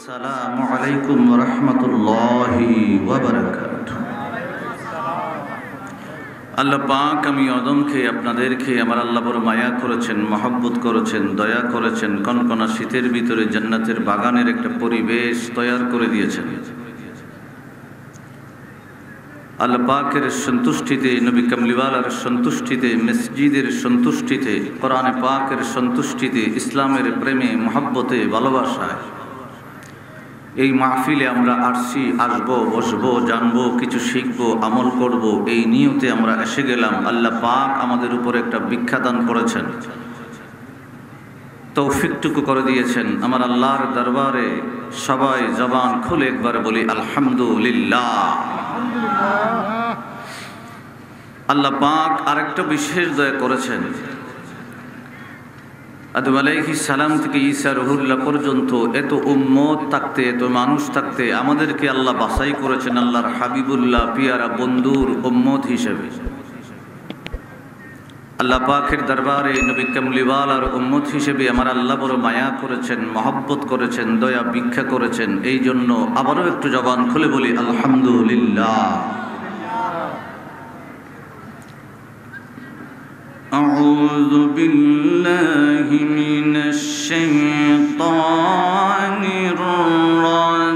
আসসালামু আলাইকুম রহমতুল্লাহি আল্লাহ পাক আমি অদমকে, আপনাদেরকে, আমার আল্লাহ বড় মায়া করেছেন, মহাব্বত করেছেন, দয়া করেছেন, কনকনা শীতের ভিতরে জান্নাতের বাগানের একটা পরিবেশ তৈয়ার করে দিয়েছেন। আল্লাহ পাকের সন্তুষ্টিতে, নবী কামলিওয়ালার সন্তুষ্টিতে, মসজিদের সন্তুষ্টিতে, কোরআনে পাকের সন্তুষ্টিতে, ইসলামের প্রেমে, মহাব্বতে, ভালোবাসায় এই মাহফিলে আমরা আসছি, আসব, বসবো, জানব, কিছু শিখব, আমল করব, এই নিয়তে আমরা এসে গেলাম। আল্লাহ পাক আমাদের উপর একটা বিখ্যাদান করেছেন। তৌফিকটুকু করে দিয়েছেন। আমার আল্লাহর দরবারে সবাই জবান খুলে একবার বলি, আলহামদুলিল্লাহ। আল্লাহ পাক আরেকটা বিশেষ দয়া করেছেন। আদম আলাইহি সালাম থেকে ঈসা রহুল্লাহ পর্যন্ত এত উম্মত থাকতে, এত মানুষ থাকতে আমাদেরকে আল্লাহ বাছাই করেছেন আল্লাহর হাবিবুল্লাহ পিয়ারা বন্ধুর উম্মত হিসেবে। আল্লাহ পাকের দরবারে নবী কামলিওয়ালার উম্মত হিসেবে আমার আল্লাহ বড় মায়া করেছেন, মহব্বত করেছেন, দয়া ভিক্ষা করেছেন। এই জন্য আবারও একটু জবান খুলে বলি, আলহামদুলিল্লাহ। أعوذ بالله من الشيطان الرجيم.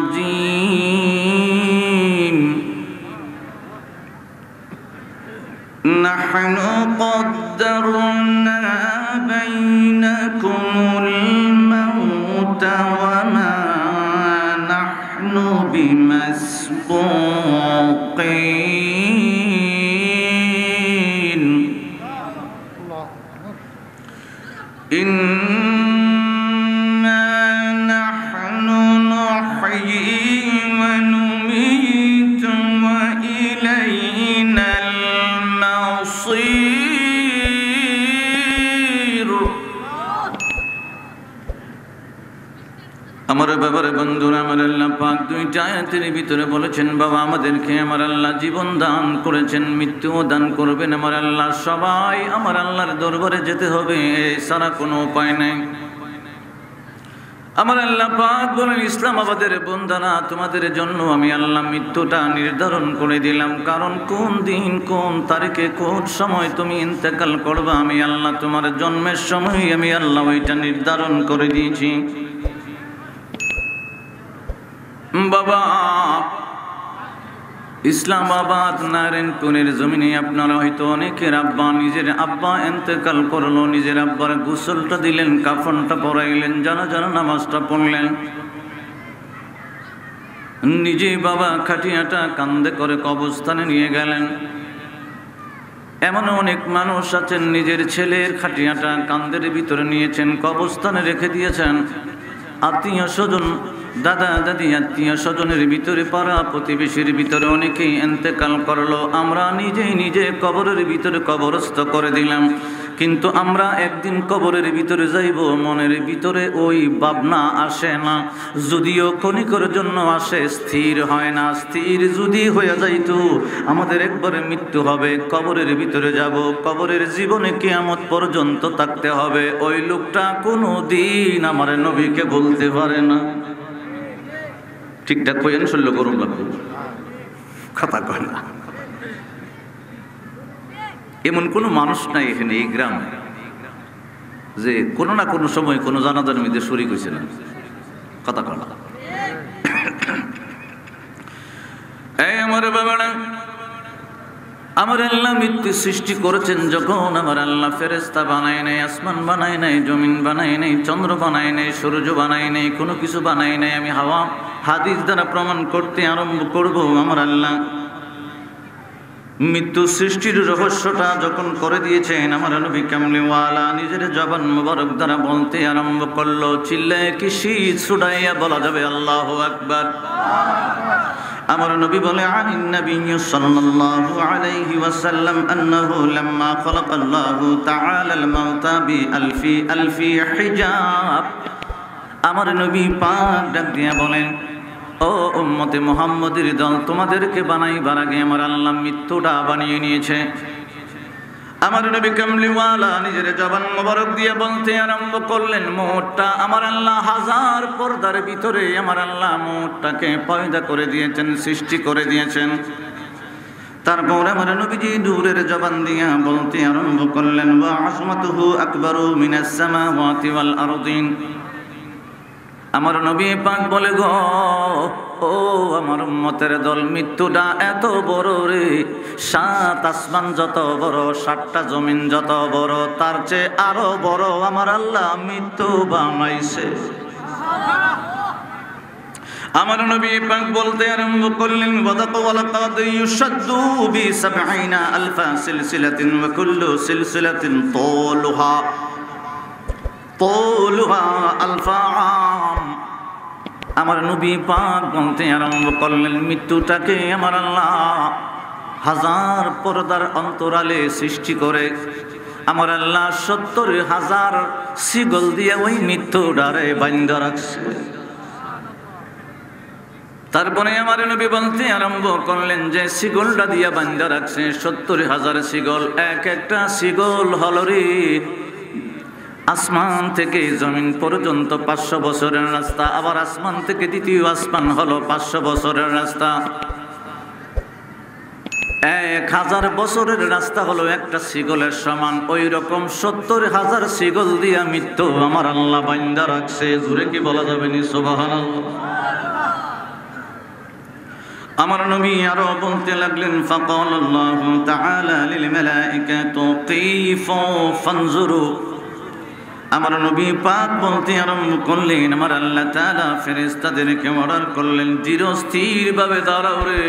نحن قدرنا بينكم الموت وما نحن بمسبوقين. বাবার বন্ধুরা আমার আল্লাহ পাক দুইটা আয়াতের ভিতরে বলেছেন, বাবা, আমাদেরকে আমার আল্লাহ জীবন দান করেছেন, মৃত্যুও দান করবেন, আমার আল্লাহ সবাই আমার আল্লাহর দরবারে যেতে হবে সারা কোনো উপায় নাই। আমার আল্লাহ পাক বলেন, ইসলাম ইসলামাবাদের বন্দানা, তোমাদের জন্য আমি আল্লাহ মৃত্যুটা নির্ধারণ করে দিলাম, কারণ কোন দিন, কোন তারিখে, কোন সময় তুমি ইন্তেকাল করবে, আমি আল্লাহ তোমার জন্মের সময় আমি আল্লাহ ওইটা নির্ধারণ করে দিয়েছি। বাবা। ইসলামাবাদ নারায়ণপুরের জমিনে আপনারা হয়তো অনেকের আব্বা, নিজের আব্বা এন্তেকাল করল, নিজের আব্বার গোসলটা দিলেন, কাফনটা পরাইলেন জানা জানা নামাজটা পড়লেন। নিজে বাবা খাটিয়াটা কান্দে করে কবস্থানে নিয়ে গেলেন। এমন অনেক মানুষ আছেন, নিজের ছেলের খাটিয়াটা কান্দের ভিতরে নিয়েছেন কবস্থানে রেখে দিয়েছেন। আত্মীয় স্বজন দাদা, দাদি, আত্মীয় স্বজনের ভিতরে, পাড়া প্রতিবেশীর ভিতরে অনেকেই এন্তেকাল করল। আমরা নিজেই নিজে কবরের ভিতরে কবরস্থ করে দিলাম। কিন্তু আমরা একদিন কবরের ভিতরে যাইব, মনের ভিতরে ওই ভাবনা আসে না। যদিও ক্ষণিকর জন্য আসে, স্থির হয় না। স্থির যদি হয়ে যাইতো, আমাদের একবারে মৃত্যু হবে। কবরের ভিতরে যাব। কবরের জীবনে কিয়ামত পর্যন্ত থাকতে হবে। ওই লোকটা কোনো দিন আমার নবীকে বলতে পারে না। ঠিকঠাক কইন শৈল্য গরম লাগবে। কথা কয় না। এমন কোনো মানুষ নাই এখানে, এই গ্রামে, যে কোনো না কোনো সময় কোনো জানাজার মধ্যে শরিক হয়েছে না। কথা কয় না। আমার বাবারা আমার আল্লাহ মৃত্যু সৃষ্টি করেছেন যখন আমার আল্লাহ ফেরেস্তা বানায় নাই, আসমান বানায় নাই, জমিন বানায় নাই, চন্দ্র বানায় নাই, সূর্য বানায় নাই, কোনো কিছু বানায় নাই, আমি হাওয়া, হাদিস দ্বারা প্রমাণ করতে আরম্ভ করব আমার আল্লাহ। মৃত্যু সৃষ্টির রহস্যটা যখন করে দিয়েছেন, আমার নবী কামলিওয়ালা নিজের জবান মুবারক দ্বারা বলতে আরম্ভ করল, চিল্লায় কি শীত বলা যাবে আল্লাহ আকবার। আমার নবী বলে, আনিন নবী সাল্লাল্লাহু আলাইহি ওয়াসাল্লাম আন্নাহু লাম্মা খালাকাল্লাহু তাআলা আল মাউতা বি আলফি আলফি হিজাব। আমার নবী পাক ডাক দিয়া বলেন, ও উম্মতে মোহাম্মদের দল, তোমাদেরকে বানাইবার আগে আমার আল্লাহ মৃত্যুটা বানিয়ে নিয়েছে। আমার নবী কামলিওয়ালা নিজের জবান মোবারক দিয়ে বলতে আরম্ভ করলেন মোটটা আমার আল্লাহ হাজার পর্দার ভিতরে আমার আল্লাহ মোটটাকে পয়দা করে দিয়েছেন, সৃষ্টি করে দিয়েছেন। তারপর আমার নবীজি দূরের জবান দিয়া বলতে আরম্ভ করলেন, ওয়া আসমাতুহু আকবারু মিনাস সামাওয়াতি ওয়াল আরদিন। আমার নবী পাক বলে গো, ও আমার উম্মতের দল, মৃত্যুটা এত বড় রে। সাত আসমান যত বড়, সাতটা জমিন যত বড়, তার চেয়ে আরও বড় আমার আল্লাহ মৃত্যু বানাইছে। আমার নবী পাক বলতে আরম্ভ করলেন, ওয়াদাক ওয়ালাকাদ ইউশাদ্দু বি সাবঈনা আলফা সিলসিলাতিন ওয়া কুল্লু সিলসিলাতিন তালুহা। আমার নবী পাক বলতে আরম্ভ করলেন, মৃত্যুটাকে আমার আল্লাহ হাজার পর্দার অন্তরালে সৃষ্টি করে। আমার আল্লাহ সত্তর হাজার সিগল দিয়ে ওই মৃত্যুটারে বাইন্দ রাখছে। তারপরে আমার নবী বলতে আরম্ভ করলেন যে সিগলটা দিয়া বান্ধা রাখছে, সত্তর হাজার সিগল এক একটা সিগল হল রে আসমান থেকে জমিন পর্যন্ত পাঁচশো বছরের রাস্তা, আবার আসমান থেকে দ্বিতীয় আসমান হলো পাঁচশো বছরের রাস্তা। এক হাজার বছরের রাস্তা হলো একটা সিগলের সমান ওই রকম সত্তর হাজার সিগল দিয়া মৃত্যু আমার আল্লাহ বাইন্দা রাখছে। জুড়ে কি বলা যাবে নি? আমার নবী আরও বলতে লাগলেন ফাকাল আল্লাহ তাআলা লিল মালাইকাতু কিফু ফানজুরু। আমার নবী পাক বলতে আরম্ভ করলেন, আমার আল্লাহ তাআলা ফেরেশতাদেরকে অর্ডার করলেন ধীরস্থির ভাবে দাঁড়াও রে।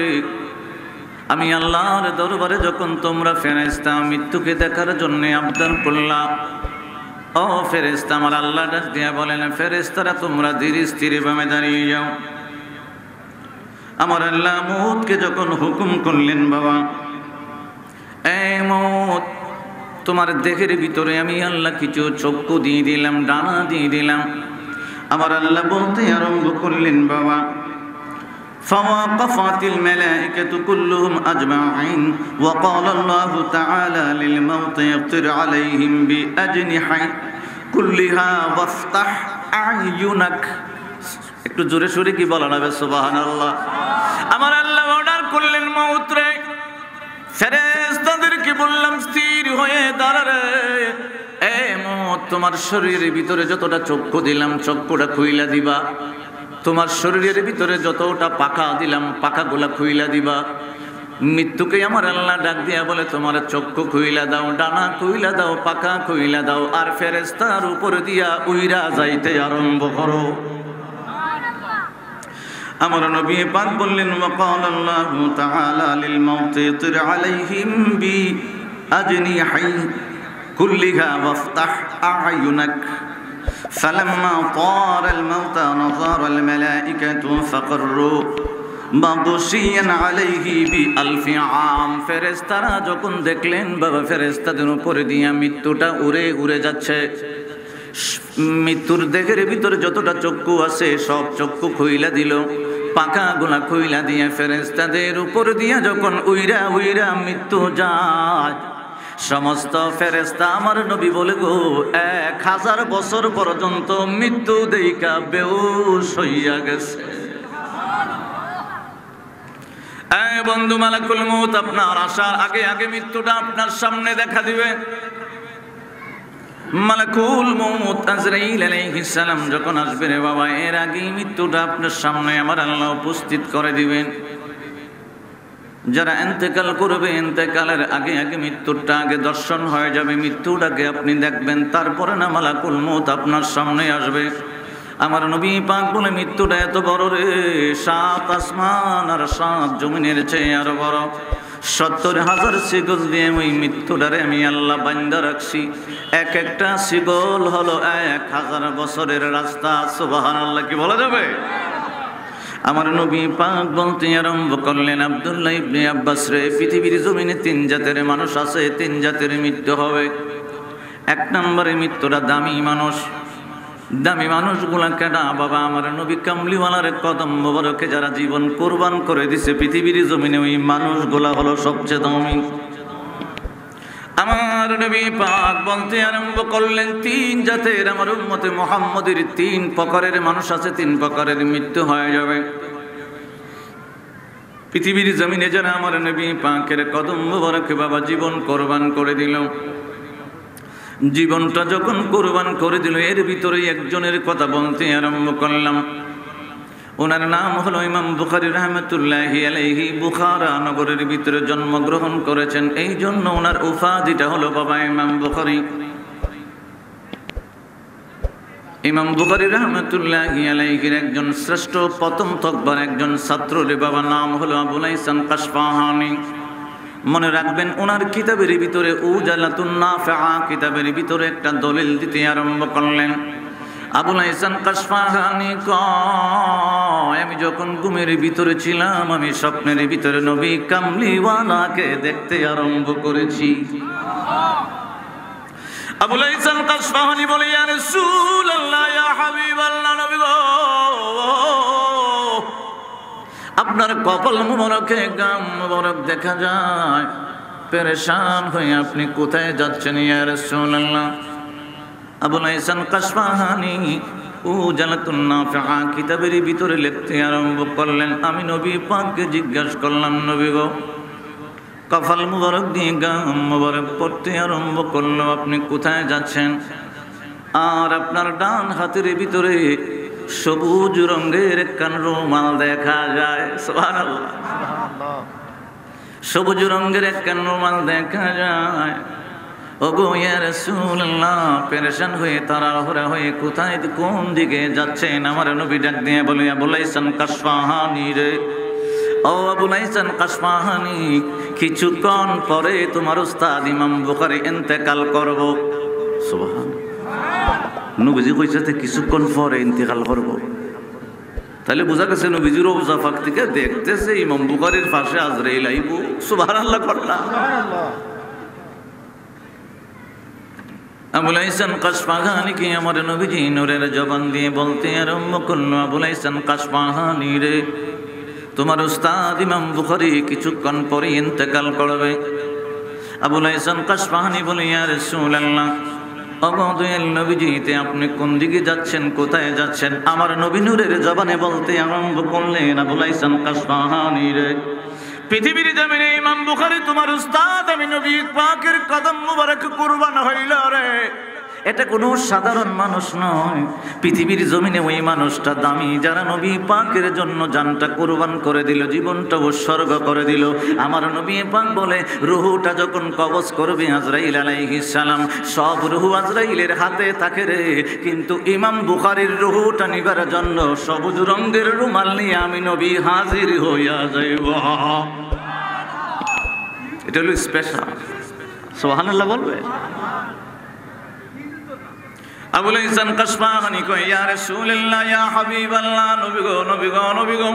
আমি আল্লাহর দরবারে যখন তোমরা ফেরেশতা মৃত্যুকে দেখার জন্য আবদার করলাম, ও ফেরেশতা, আমার আল্লাহ ডাক দিয়া বলেন, ফেরেশতারা তোমরা ধীর স্থির ভাবে দাঁড়িয়ে যাও। আমার আল্লাহ মৌতকে যখন হুকুম করলেন, বাবা এই মৌত তোমার দেহের ভিতরে আমি আল্লাহ কিছু চক্ষু দিয়ে দিলাম ডানা দিয়ে দিলাম আমার আল্লাহ বলতে আরম্ভ করলেন বাবা فوقفت الملائكة كلهم أجمعين وقال الله تعالى للموت يقتر عليهم بأجنحة كلها وافتح أعينك একটু জোরে সোরে কি বলা যাবে সুবাহান আল্লাহ আমার আল্লাহ অর্ডার করলেন মৌত্রে ফেরেস্তাদেরকে বললাম, স্থির হয়ে দাঁড়ারে এ মত, তোমার শরীরের ভিতরে যতটা চক্ষু দিলাম, চক্ষুটা খুইলা দিবা। তোমার শরীরের ভিতরে যতটা পাখা দিলাম, পাখাগুলা খুইলা দিবা। মৃত্যুকে আমার আল্লাহ ডাক দিয়া বলে, তোমার চক্ষু খুইলা দাও, ডানা খুইলা দাও, পাখা খুইলা দাও, আর ফেরেস্তার উপর দিয়া উইরা যাইতে আরম্ভ করো। আমার নবী পাক বললেন ওয়াকাল আল্লাহ তাআলা লিল মাউত ইতির আলাইহিম বি আজনিহি কুল্লিহা ওয়াফতাহ আ'য়ুনাক فلما طار الموت نظر الملائكة فقروا বাবুসিয়ান আলাইহি বি আলফি আম ফেরেশতারা যখন দেখলেন বাবা ফেরেশতাদের উপরে দিয়া মৃত্যুটা উড়ে উড়ে যাচ্ছে মৃত্যুর দেহের ভিতরে যতটা চক্ষু আছে সব চক্ষু খুইলা দিল পাকা গুলা খুইলা দিয়ে ফেরেস্তাদের উপর দিয়া যখন উইরা উইরা মৃত্যু যায়, সমস্ত ফেরেস্তা আমার নবী বলে গো, এক হাজার বছর পর্যন্ত মৃত্যু দেইকা বেউস হইয়া গেছে। বন্ধু মালাকুল মৌত আপনার আসার আগে আগে মৃত্যুটা আপনার সামনে দেখা দিবে। মালাকুল মৌত আজরাইল আলাইহিস সালাম যখন আসবে রে বাবা, এর আগে মৃত্যুটা আপনার সামনে আমার আল্লাহ উপস্থিত করে দিবেন। যারা এন্তেকাল করবে, এন্তেকালের আগে আগে মৃত্যুটা আগে দর্শন হয়ে যাবে, মৃত্যুটাকে আপনি দেখবেন, তারপরে না মালাকুল মৌত আপনার সামনে আসবে। আমার নবী পাক বলে, মৃত্যুটা এত বড় রে, সাত আসমান আর সাত জমিনের চেয়ে আরও বড়। সত্তর হাজার সিগল দিয়ে ওই মৃত্যুটারে আমি আল্লাহ বান্দা রাখছি। এক একটা সিগল হলো এক হাজার বছরের রাস্তা। সুবাহান আল্লাহ কি বলা যাবে? আমার নবী পাক বলতে আরম্ভ করলেন, আবদুল্লাহ ইবনে আব্বাস রে, পৃথিবীর জমিনে তিন জাতের মানুষ আছে, তিন জাতের মৃত্যু হবে। এক নম্বরে মৃত্যুটা দামি মানুষ দামি মানুষগুলা কেনা বাবা, আমার নবী কামলিওয়ালার কদম মোবারকে যারা জীবন কোরবান করে দিছে, পৃথিবীর জমিনে ওই মানুষগুলা হলো সবচেয়ে দামি। আমার আমার নবী পাক বলতে আরম্ভ করলেন, তিন জাতের আমার উম্মতে মোহাম্মদের তিন প্রকারের মানুষ আছে, তিন প্রকারের মৃত্যু হয়ে যাবে। পৃথিবীর জমিনে যারা আমার নবী পাকের কদম মুবারক বাবা জীবন কোরবান করে দিল জীবনটা যখন কোরবান করে দিল, এর ভিতরে একজনের কথা বলতে আরম্ভ করলাম। ওনার নাম হলো ইমাম বুখারি রহমতুল্লাহ আলাইহি, বুখারা নগরের ভিতরে জন্মগ্রহণ করেছেন। এই জন্য ওনার উপাধিটা হলো বাবা ইমাম বুখারি। ইমাম বুখারি রহমতুল্লাহ আলাইহির একজন শ্রেষ্ঠ প্রথম তকবার একজন ছাত্র রে বাবা নাম হলো আবুল ইসান কাশফাহানি। মনে রাখবেন ওনার কিতাবের ভিতরে উজালাতুন নাফিআ কিতাবের ভিতরে একটা দলিল দিতে আরম্ভ করলেন। আবুল হাসান কাশফাহানি কয়, আমি যখন ঘুমের ভিতরে ছিলাম, আমি স্বপ্নের ভিতরে নবী কামলিওয়ালাকে দেখতে আরম্ভ করেছি। আবুল হাসান কাশফাহানি বলে, ইয়া রাসূলুল্লাহ, ইয়া হাবিবাল্লাহ, নবী গো আপনার কপাল মোবারকে, গাম মোবারক দেখা যায়। পেরেশান হয়ে আপনি কোথায় যাচ্ছেন, ইয়া রাসূলুল্লাহ? আবুল হাসান কাশফাহানি ও জালাতুন নাফিআ কিতাবের ভিতরে লিখতে আরম্ভ করলেন। আমি নবী পাককে জিজ্ঞাসা করলাম, নবী গো কফাল মুবারক দিয়ে গাম মুবারক পড়তে আরম্ভ করল, আপনি কোথায় যাচ্ছেন? আর আপনার ডান হাতের ভিতরে সবুজ রঙের একখান রুমাল দেখা যায় সবুজ রঙের একখান রুমাল দেখা যায়। ইয়া রাসূলুল্লাহ, পেরেশান হয়ে হয়ে কোথায়, কোন দিকে যাচ্ছেন? আমার রে। ও কিছুক্ষণ পরে তোমার উস্তাদ ইমাম বুখারী ইন্তেকাল করব। সুবহান। নবীজি কইছে যে কিছুক্ষণ পরে ইন্তেকাল করব। তাহলে বোঝা গেছে নবীজির ওজাফাক থেকে দেখতেছে ইমাম বুখারীর পাশে আজরাইল আইব। সুবহানাল্লাহ করলাম আবুল হাসান কাশফাহানি কি আমার নবীজি নূরের জবান দিয়ে বলতে আরম্ভ করল, আবুল হাসান কাশফাহানি রে, তোমার উস্তাদ ইমাম বুখারি কিছুক্ষণ পরে ইন্তেকাল করবে। আবুল হাসান কাশফাহানি বলে, ইয়া রাসূলুল্লাহ অগদয়াল নবীজিতে আপনি কোন দিকে যাচ্ছেন, কোথায় যাচ্ছেন? আমার নবী নূরের জবানে বলতে আরম্ভ করলেন আবুল হাসান রে। পৃথিবীর জমিনে ইমাম বুখারী, তোমার উস্তাদ, আমি নবী পাকের কদম মুবারক কুরবান হইল রে। এটা কোনো সাধারণ মানুষ নয়। পৃথিবীর জমিনে ওই মানুষটা দামি, যারা নবী পাকের জন্য জানটা কোরবান করে দিল জীবনটা উৎসর্গ করে দিল। আমার নবী পাক বলে, রুহুটা যখন কবজ করবে আজরাইল আলাইহিস সালাম, সব রুহু আজরাইলের হাতে থাকে রে। কিন্তু ইমাম বুখারীর রুহুটা নিবার জন্য সবুজ রঙের রুমাল নিয়ে আমি নবী হাজির হইয়া যাইব। এটা হলো স্পেশাল সোহানাল্লাহ বলবে? আবুল ইসান কাসমানি কই ইয়া রাসূলুল্লাহ, ইয়া হাবিবাল্লাহ, নবী গো নবী গো নবী গো।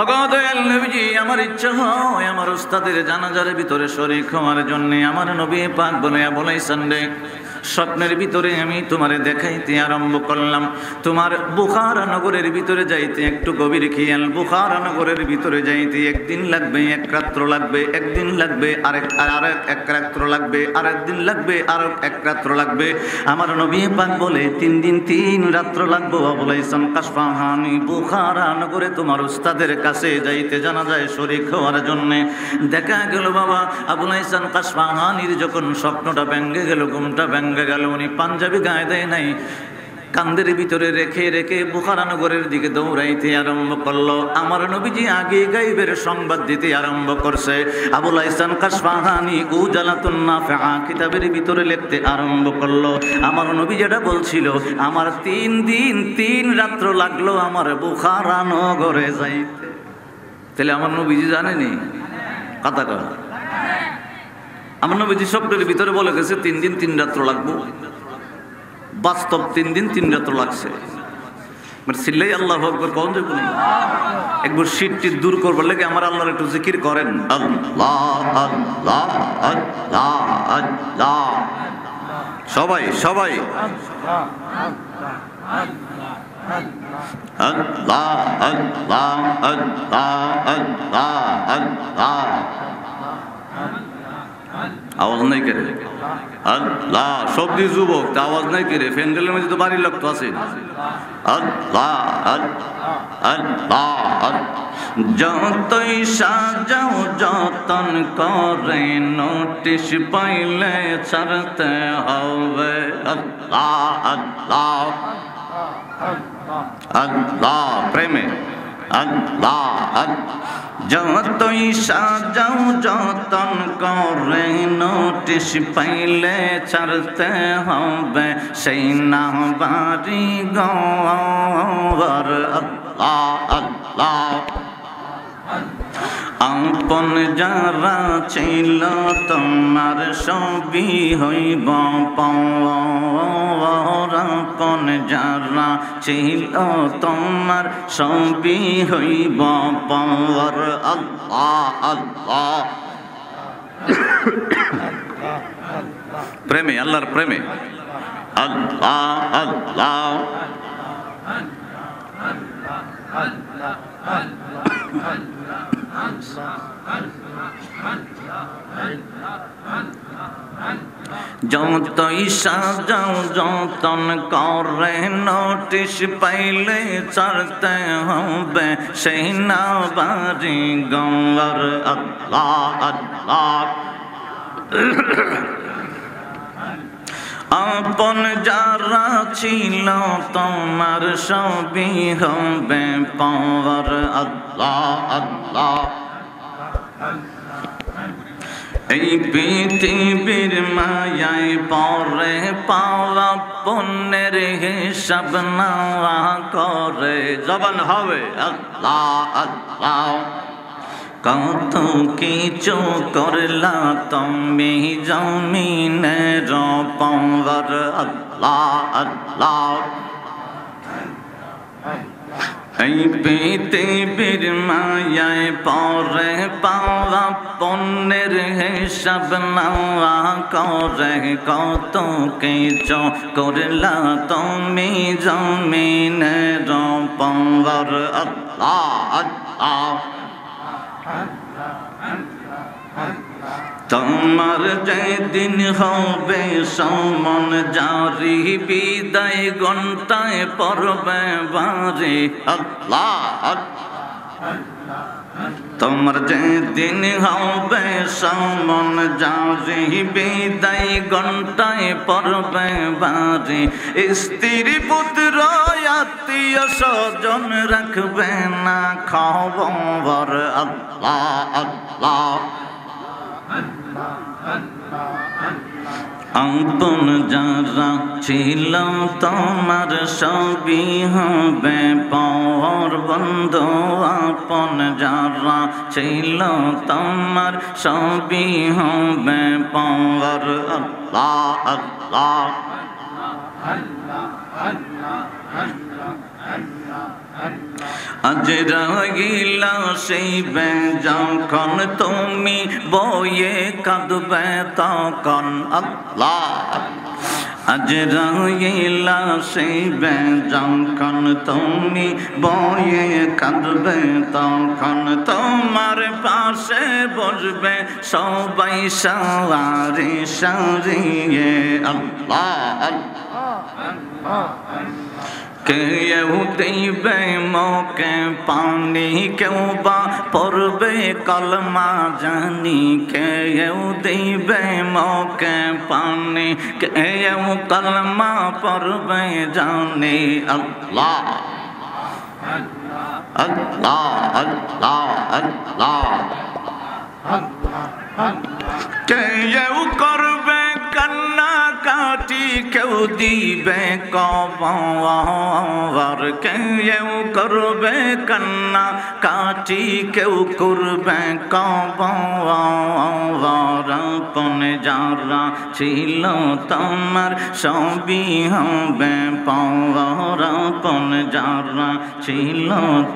অগদয়াল নবীজি, আমার ইচ্ছা হয় আমার উস্তাদের জানাজার ভিতরে শরীক হওয়ার জন্য। আমার নবী পাক বলে বলাইছেন রে স্বপ্নের ভিতরে আমি তোমারে দেখাইতে আরম্ভ করলাম। তোমার বুখারা নগরের ভিতরে যাইতে একটু গভীর খেয়াল। বুখারা নগরের ভিতরে যাইতে একদিন লাগবে, এক রাত্র লাগবে, একদিন লাগবে, আরেক আরেক, এক রাত্র লাগবে, আরেক দিন লাগবে, আর এক রাত্র লাগবে। আমার নবী পাক বলে, তিন দিন তিন রাত্র লাগবো। বলাইছেন কাশফাহানি বুখারা নগরে তোমার উস্তাদের কাছে যাইতে জানা যায় শরীক হওয়ার জন্য। দেখা গেল বাবা আবুল হাসান কাশফাহানির যখন স্বপ্নটা ব্যঙ্গে গেল, ঘুমটা ব্যঙ্গে গেল, উনি পাঞ্জাবি গায়ে দেয় নাই। কান্দের ভিতরে রেখে রেখে বুখারানগরের দিকে দৌড়াইতে আরম্ভ করল। আমার নবীজি আগে গাইবের সংবাদ দিতে আরম্ভ করছে। আবুল হাসান কাশফাহানি উজালাতুন নাফিআ কিতাবের ভিতরে লিখতে আরম্ভ করল। আমার নবী যেটা বলছিল, আমার তিন দিন তিন রাত্র লাগল আমার বুখারানগরে যাইতে। তাহলে আমার নবীজি জানেনি? কথা কথা আমার নবীজি স্বপ্নের ভিতরে বলে গেছে, তিন দিন তিন রাত্র লাগবো। বাস্তব তিন দিন তিন রাত্র লাগছে। মানে সিল্লাই আল্লাহ আকবর কখন যাব নেই একবার শীত টিট দূর করবার লেগে আমার আল্লাহর একটু জিকির করেন। সবাই সবাই। আল্লাহ আল্লাহ আল্লাহ আল্লাহ আল্লাহ। আওয়াজ নাই কেরে। আল্লাহ সব দিয়ে যুবক, তা আওয়াজ নাই কেরে। ফ্যান্ডেলের মধ্যে তো বাড়ির লোক তো আছে। আল্লাহ আল্লাহ যতই সাজাও, যতন করে নোটিশ পাইলে ছাড়তে হবে। আল্লাহ আল্লাহ আল্লাহ প্রেমে। আল্লাহ যতই সাজাও যতন করে নোটিশ পাইলে ছাড়তে হবে। সেই না বাড়ি গর আল্লাহ আল্লাহ। আপন যারা ছিল তোমার সবই হইব আপন যারা ছিল তোমার সবই হইব পর আল্লাহ আল্লাহ। প্রেমে, আল্লাহর প্রেমে। আল্লাহ আল্লাহ। যতই সাজাও যতন করে নোটিশ পাইলে ছাড়তে হবে সেই না বাড়ি গঙ্গার আল্লাহ আল্লাহ আপন যারা ছিল তোমার সবই হবে পাওয়ার। আল্লাহ আল্লাহ। এই পৃথিবীর মায়ায় পরে পাওয়া পণ্যের হিসাব নেওয়া করে। জবান হবে, আল্লাহ আল্লাহ। কত কিছু করলা তুমি জমিনের পঙ্গর আল্লাহ আল্লাহ এই পৃথিবীর মায়ায় পরে পাওয়া পণ্যের হিসাব নেওয়া করে কত কিছু করলা তুমি জমিনের পঙ্গর আল্লাহ আল্লাহ তোমার যেদিন হবে সমন জারি বিদায় ঘন্টায় পড়বে বারে। আল্লাহ। তোমার যেদিন হবে, সমন জারি বিদায় ঘন্টায় পড়বে বারে স্ত্রী, পুত্র, আত্মীয়, স্বজন রাখবে না খবর। আল্লাহ আল্লাহ। আপন যারা ছিল তোমার সবই হবে পর বন্ধু। আপন যারা ছিল, তোমার সবই হবে পর আল্লাহ আল্লাহ। আজ রহিল সেই যখন তুমি বয়ে কাঁদবে তখন আল্লাহ। আজ রহিল সেই যখন তুমি বয়ে কাঁদবে তখন, তোমার পাশে বসবে সবাই সারি সারিয়ে আল্লাহ আল্লাহ। কেউ দিবে মোকে পানি কেউ বা পড়বে কলমা জানি কেউ দিবে মোকে পানি কেউ কলমা পড়বে জানি আল্লাহ আল্লাহ আল্লাহ আল্লাহ কেউ করবে কান্না কাটি কেউ দিবে কবর, কেউ করবে কান্না, কাটি কেউ করবে কবর। পনে যারা ছিল তোমার সবই হবে পাওয়ার পনে যারা ছিল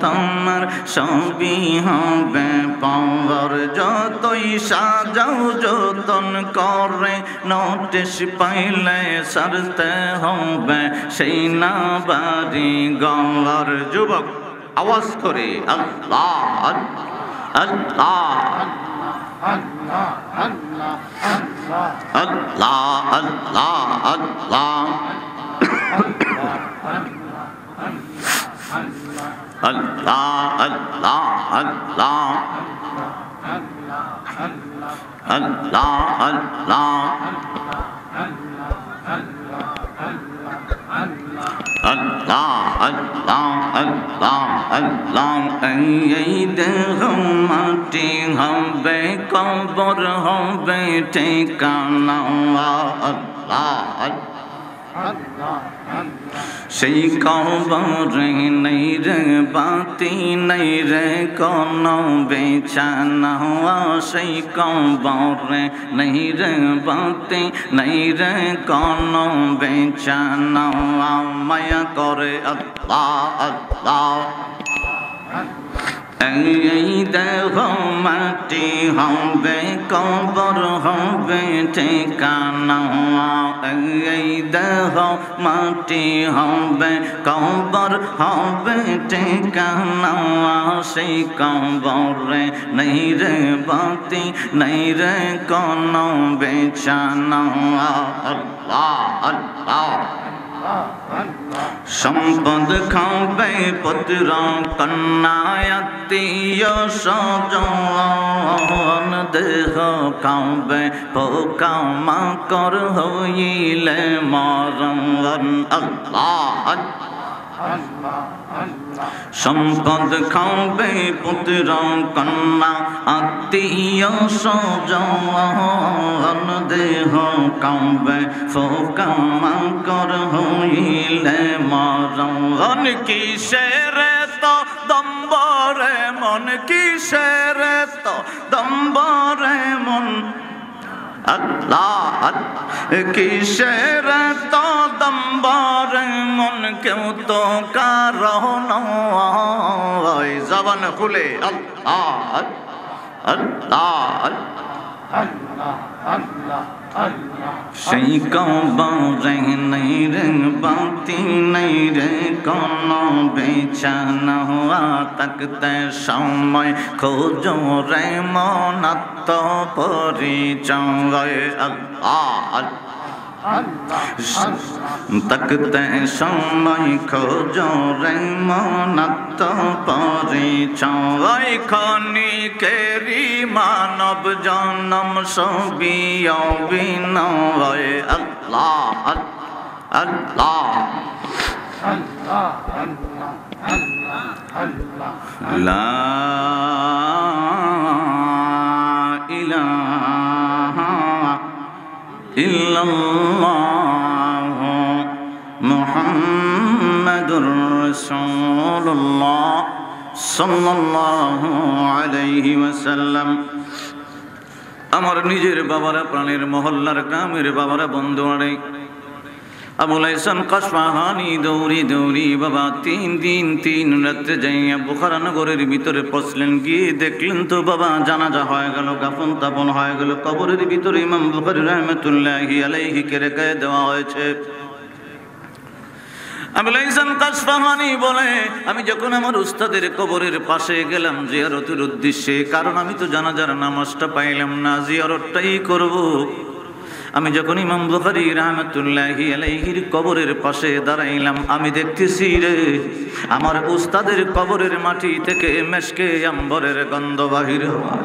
তোমার সবই হবে পাওয়ার যতই সাজাও, যতন করে নোটিশ پہلے سر سین برست ری اللہ الہ اگلا الہ اگلہ الہ الا হবে কবর হবে ঠিকানা আল্লাহ সেই কবরে নেই রে বাতি নেই রে কোন বেচানা সেই কবরে নেই রে বাতি নেই রে কোন বেচানা মায়া করে আল্লাহ আল্লাহ এই দেহ মাটি হবে, কবর হবে, ঠিকানা এই দেহ মাটি হবে, কবর হবে, ঠিকানা সেই কবরে নেই রে বাতি, নেই রে কোন বেচানা আল্লাহ আল্লাহ। সম্পদ খাবে পুত্র কন্যায়াতীয় দেহ খাবে পোকা মাকর হইলে মরণ। আল্লাহ। সম্পদ খাবে পুত্র কন্যা, আত্মীয় সজন দেহ কাবে ফোকামা কর হইলে মরণ। কিসের তো দম্বরে মন কিসের তো দম্বরে মন اللہ کی شیر تو دمبار من کیوں تو کا رہنا زبان کھلے۔ اللہ اللہ اللہ اللہ۔ সেই কবরে নেই রে বাতি নেই রে কোন বেচানা হওয়া তাকতে সময় খোঁজ রে মনাত্ম পরিচয় আল্লাহ تکتے سمائی کھو جو ریمونت پاری چھوائی کھانی کیری مانب جانم سبیو بینوائی اللہ اللہ اللہ لا ইল্লাল্লাহ মুহাম্মাদুর রাসূলুল্লাহ সাল্লাল্লাহু আলাইহি ওয়াসাল্লাম। আমার নিজের বাবারা, প্রাণের মহল্লার গ্রামের বাবারা বন্ধু আরে আবুল হাসান কাসফাহানি দৌড়ি দৌড়ি, বাবা, তিন দিন তিন রাত্রে যাইয়া বুখারা নগরের ভিতরে পৌঁছলেন, গিয়ে দেখলেন তো বাবা, জানাজা হয়ে গেল কাফন তাপন হয়ে গেল, কবরের ভিতরে ইমাম বুখারি রহমতুল্লাহি আলাইহি কে রেখে দেওয়া হয়েছে। বলে, আমি যখন আমার উস্তাদের কবরের পাশে গেলাম জিয়ারতের উদ্দেশ্যে, কারণ আমি তো জানাজার নামাজটা পাইলাম না, জিয়ারতটাই করব। আমি যখন ইমাম বুখারি রহমতুল্লাহি আলাইহির কবরের পাশে দাঁড়াইলাম, আমি দেখতেছি রে, আমার উস্তাদের কবরের মাটি থেকে মেশকে আম্বরের গন্ধ বাহির হওয়া।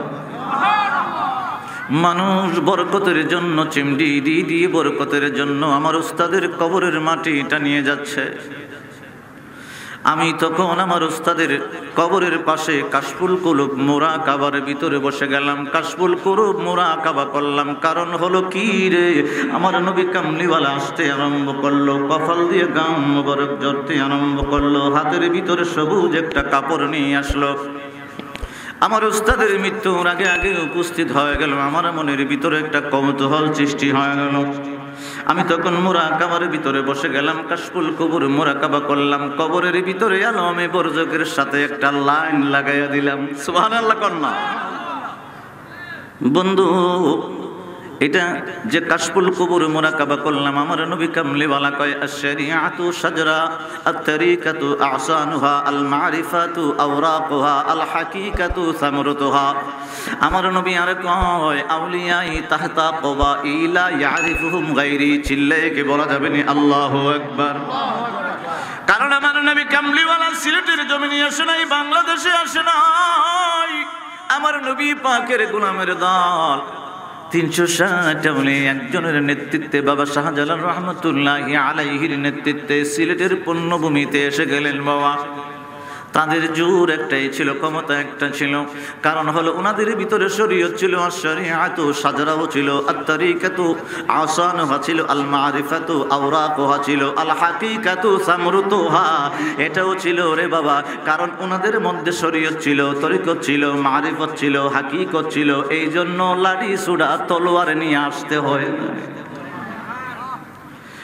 মানুষ বরকতের জন্য চিমডি দিয়ে বরকতের জন্য আমার উস্তাদের কবরের মাটিটা নিয়ে যাচ্ছে। আমি তখন আমার উস্তাদের কবরের পাশে কাশফুল কুলুব মোরা কাবার ভিতরে বসে গেলাম। কাশফুল কুরুব মোরা কাবা করলাম। কারণ হলো কি রে? আমার নবী কামলিওয়ালা আসতে আরম্ভ করল কফল দিয়ে গাম মোবারক জড়তে আরম্ভ করল, হাতের ভিতরে সবুজ একটা কাপড় নিয়ে আসলো। আমার উস্তাদের মৃত্যুর আগে আগে উপস্থিত হয়ে গেল, আমার মনের ভিতরে একটা কৌতূহল সৃষ্টি হয়ে গেল। আমি তখন মোরা মোরাকাবার ভিতরে বসে গেলাম, কাশফুল কবর মোরাকাবা করলাম, কবরের ভিতরে আলমে বরজকের সাথে একটা লাইন লাগাইয়া দিলাম। সুহান আল্লাহ কন্যা বন্ধু এটা যে কাশফুল কবর মোরাকাবা করলাম, আমার নবী কামলিওয়ালা কয়, আশ-শরিআতু শাজরা, আত-তারিকাতু আহসানুহা, আল-মারিফাতু আওরাকুহা, আল-হাকিকাতু সামরতুহা। আমার নবী আর কয়, আউলিয়াই তাহতা কবাইলা ইয়ারিফুহুম গায়রি চিল্লায়ে কি বলা যাবে নি? আল্লাহু আকবার। কারণ আমার নবী কামলিওয়ালা সিলেটের জমিনে আসে নাই, বাংলাদেশে আসে নাই। আমার নবী পাকের গোলামের দল তিনশো ষাট একজনের নেতৃত্বে বাবা শাহজালাল রহমতুল্লাহ আলাইহির নেতৃত্বে সিলেটের পণ্যভূমিতে এসে গেলেন বাবা। তাদের জোর একটাই ছিল, ক্ষমতা একটা ছিল। কারণ হলো ওনাদের ভিতরে শরীয়ত ছিল আর শরীআতু সাজরাও ছিল, আত-তারিকাতু আসানুহা ছিল আল মারিফাতু আওরাকুহা ছিল আল হাকিকাতু সামরুতুহা, এটাও ছিল রে বাবা। কারণ ওনাদের মধ্যে শরীয়ত ছিল, তরিকত ছিল, মারিফত ছিল, হাকিকত ছিল এই জন্য লাড়ি সুড়া তলোয়ার নিয়ে আসতে হয়।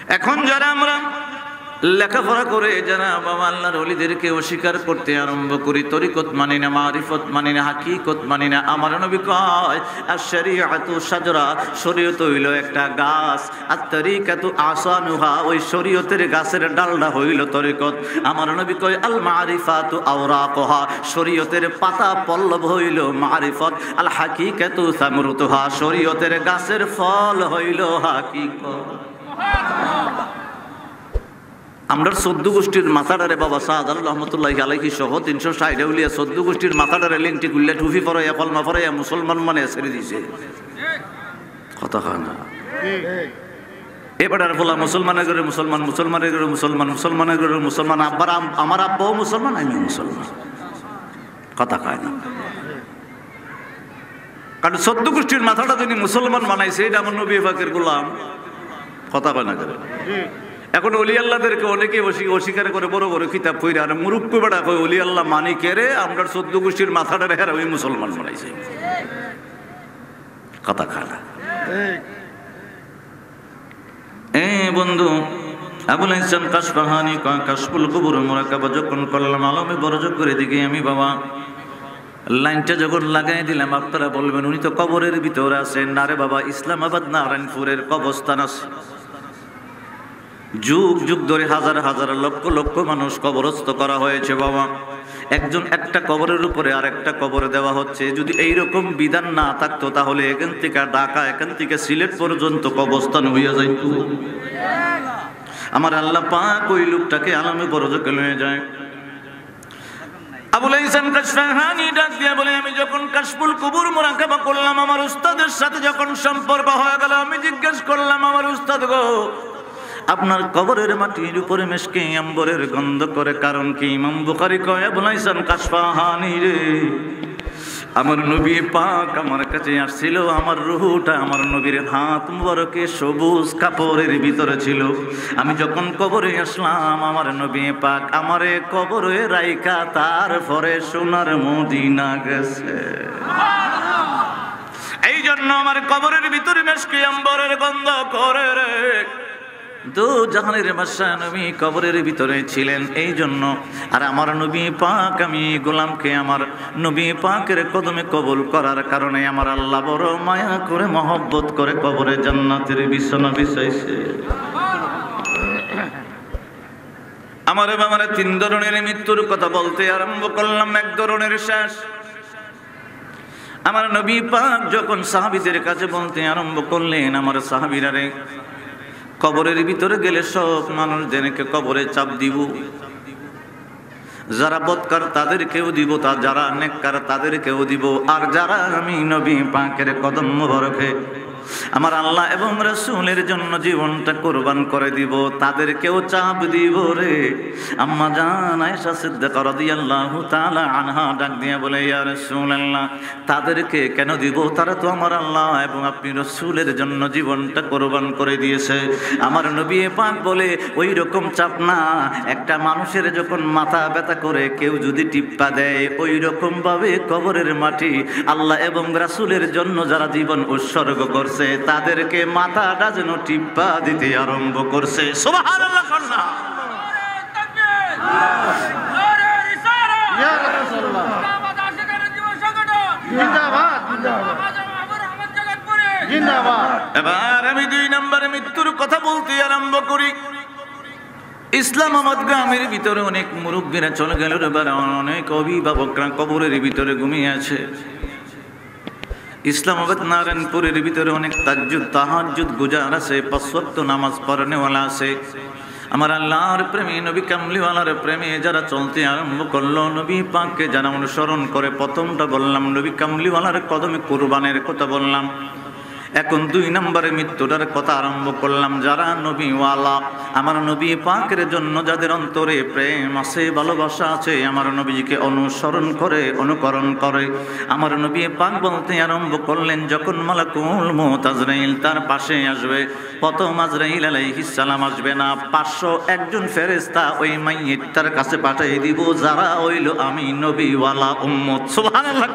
এখন যারা আমরা লেখাপড়া করে যারা বাবা আল্লাহর অলিদেরকে অস্বীকার করতে আরম্ভ করি। তরিকত মানি না, মারিফত মানি না, হাকিকত মানি না। আমার নবী কয় আর সাজরা শরীয়ত হইল একটা গাছ। আর তরিকাতু আসানুহা, ওই শরীয়তের গাছের ডালটা হইল তরিকত। আমার নবী কয় আল মারিফাতু আওরাকহা, শরীয়তের পাতা পল্লব হইল মারিফত। আল হাকিকাতু সামরুতুহা, শরীয়তের গাছের ফল হইল হাকিকত। আমরা চোদ্দ গোষ্ঠীর মাথাডারে বাবা শাহজাল রহমতুল্লাহ আলাইহি সহ তিনশো ষাট উলিয়া চোদ্দ গোষ্ঠীর মাথাডারে লিঙ্কটি গুল্লা টুফি পরাইয়া, কলমা পরাইয়া, মুসলমান মানে ছেড়ে দিছে কথা হয় না? এবার বলা মুসলমানের ঘরে মুসলমান মুসলমানের ঘরে মুসলমান মুসলমানের ঘরে মুসলমান, আব্বার আম- আমার আব্বাও মুসলমান আমি মুসলমান। কথা কয় না? কারণ চোদ্দ গোষ্ঠীর মাথাটা যিনি মুসলমান বানাইছে, এটা আমার নবী ফাকের গোলাম। কথা কয় না করে এখন অলি আল্লাহদেরকে অনেকে অস্বী- অস্বীকার করে, বড় বড় কিতাব কইরে, আর মুরুক্কু বেড়া কই অলি আল্লাহ মানি কেরে আমরা চোদ্দ গোষ্ঠীর মাথাটা রেহার ওই মুসলমান বানাইছে। কথা খানা। এ বন্ধু, আবুল ইসলাম কাশফাহানি কাশফুল কবুর মোরাকাবা যখন করলাম, আলমে বরজ করে দিকে আমি, বাবা। লাইনটা যখন লাগাই দিলাম, আপনারা বলবেন, উনি তো কবরের ভিতরে আছেন। না বাবা, ইসলামাবাদ নারায়ণপুরের কবস্থান আছে। যুগ যুগ ধরে হাজার হাজার লক্ষ লক্ষ মানুষ কবরস্থ করা হয়েছে, বাবা। একজন একটা কবরের উপরে আর একটা কবর দেওয়া হচ্ছে। যদি এই রকম বিধান না থাকতো, তাহলে এখান থেকে ঢাকা, এখান থেকে সিলেট পর্যন্ত কবস্থান হইয়া যাইত। আমার আল্লাহ পাক ওই লোকটাকে আলামে বরজকে নিয়ে যায়। দিয়ে বলে, আমি যখন করলাম, আমার উস্তাদের সাথে যখন সম্পর্ক হয়ে গেল, আমি জিজ্ঞেস করলাম, আমার উস্তাদ গো আপনার কবরের মাটির উপরে মেশকে আম্বরের গন্ধ করে কারণ কি ইমাম বুখারি কয় ইসলাম কাশফাহানি রে। আমার নবী পাক আমার কাছে আসছিল আমার রুহুটা আমার নবীর হাত মুবারকে সবুজ কাপড়ের ভিতরে ছিল। আমি যখন কবরে আসলাম আমার নবী পাক আমারে কবরে রাইকা তারপরে সোনার মদিনা গেছে। এই জন্য আমার কবরের ভিতরে মেশকে আম্বরের গন্ধ করে রে। দু জাহানের বাদশাহ নবী কবরের ভিতরে ছিলেন, এই জন্য। আর আমার নবী পাক, আমি গোলামকে আমার নবী পাকের কদমে কবুল করার কারণে আমার আল্লাহ বড় মায়া করে, মহব্বত করে কবরে জান্নাতের বিছানা বিছাইছে। আমার আমার তিন ধরনের মৃত্যুর কথা বলতে আরম্ভ করলাম, এক ধরনের শেষ। আমার নবী পাক যখন সাহাবিদের কাছে বলতে আরম্ভ করলেন, আমার সাহাবিরারে কবরের ভিতরে গেলে সব মানুষ মানুষদেরকে কবরে চাপ দিব। যারা বৎকার তাদেরকেও দিব, তা যারা নেককার তাদেরকেও দিব। আর যারা আমি নবী পাকের কদম আমার আল্লাহ এবং রসুলের জন্য জীবনটা কোরবান করে দিব, তাদেরকেও চাপ দিব রে। আম্মা জান আয়েশা সিদ্দিকা রাদিয়াল্লাহু তাআলা আনহা ডাক দিয়ে বলে, ইয়া তাদেরকে কেন দিব? তারা তো আমার আল্লাহ এবং আপনি রসুলের জন্য জীবনটা কোরবান করে দিয়েছে। আমার নবী পাক বলে, ওই রকম চাপ না। একটা মানুষের যখন মাথা ব্যথা করে, কেউ যদি টিপ্পা দেয়, ওই রকম ভাবে কবরের মাটি আল্লাহ এবং রাসুলের জন্য যারা জীবন উৎসর্গ করছে তাদেরকে মাথাটা যেন টিপ্পা দিতে আরম্ভ করছে। এবার আমি দুই নম্বরে মৃত্যুর কথা বলতে আরম্ভ করি। ইসলামাবাদ গ্রামের ভিতরে অনেক মুরব্বীরা চলে গেল এবার অনেক অভিভাবকরা কবরের ভিতরে ঘুমিয়ে আছে। ইসলামাবাদ নারায়ণপুরের ভিতরে অনেক তাজ্জুদ তাহাজুদ গুজার আছে পাশ্চাত্য নামাজ পড়ানেওয়ালা আছে। আমার আল্লাহর প্রেমী, নবী কামলিওয়ালার প্রেমে, যারা চলতে আরম্ভ করল, নবী পাককে যারা অনুসরণ করে প্রথমটা বললাম, নবী কামলিওয়ালার কদমে কোরবানের কথা বললাম। এখন দুই নম্বরে মৃত্যুটার কথা আরম্ভ করলাম। যারা নবীওয়ালা, আমার নবী পাকের জন্য যাদের অন্তরে প্রেম আছে, ভালোবাসা আছে, আমার নবীজিকে অনুসরণ করে, অনুকরণ করে। আমার নবী পাক বলতে আরম্ভ করলেন, যখন মালাকুল মত আজরাইল তার পাশে আসবে, প্রথম আজরাইল আলাইহিস সালাম আসবে না, পাঁচশো একজন ফেরেস্তা ওই মাইয়ের কাছে পাঠিয়ে দিব, যারা হইল আমি নবীওয়ালা উম্মত। সুবহানাল্লাহ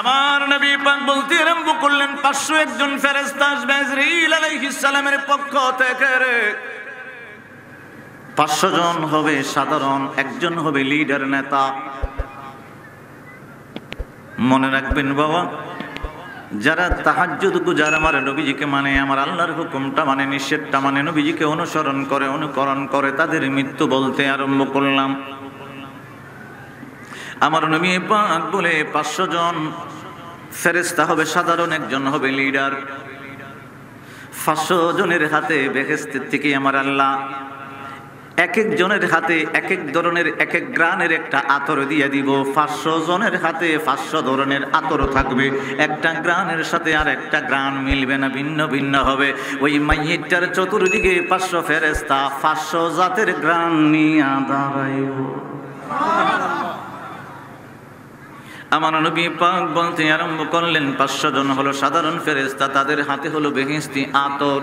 আমার নবী পাক বলতে আরম্ভ করলেন, পাঁচশো একজন ফেরেস্তা আসবে ইসরাইল আলাইহিস সালামের পক্ষ থেকে পাঁচশো জন হবে সাধারণ, একজন হবে লিডার নেতা। মনে রাখবেন বাবা, যারা তাহাজ্জুদ গুজার আমার নবীজিকে মানে আমার আল্লাহর হুকুমটা মানে নিষেধটা মানে নবীজিকে অনুসরণ করে, অনুকরণ করে, তাদের মৃত্যু বলতে আরম্ভ করলাম। আমার নবী পাক বলে পাঁচশো জন ফেরেস্তা হবে, সাধারণ একজন হবে লিডার পাঁচশো জনের হাতে বেহেস্তের থেকে আমার আল্লাহ। এক এক জনের হাতে এক এক ধরনের, এক এক গ্রানের একটা আতর দিয়ে দিব। পাঁচশো জনের হাতে পাঁচশো ধরনের আতর থাকবে। একটা গ্রানের সাথে আর একটা গ্রান মিলবে না, ভিন্ন ভিন্ন হবে। ওই মাইয়েটার চতুর্দিকে পাঁচশো ফেরেস্তা পাঁচশো জাতের গ্রান নিয়ে দাঁড়াইব। আমার নবী পাক বলতে আরম্ভ করলেন, পাঁচশো জন হলো সাধারণ ফেরেস্তা তাদের হাতে হলো বেহেস্তি আতর।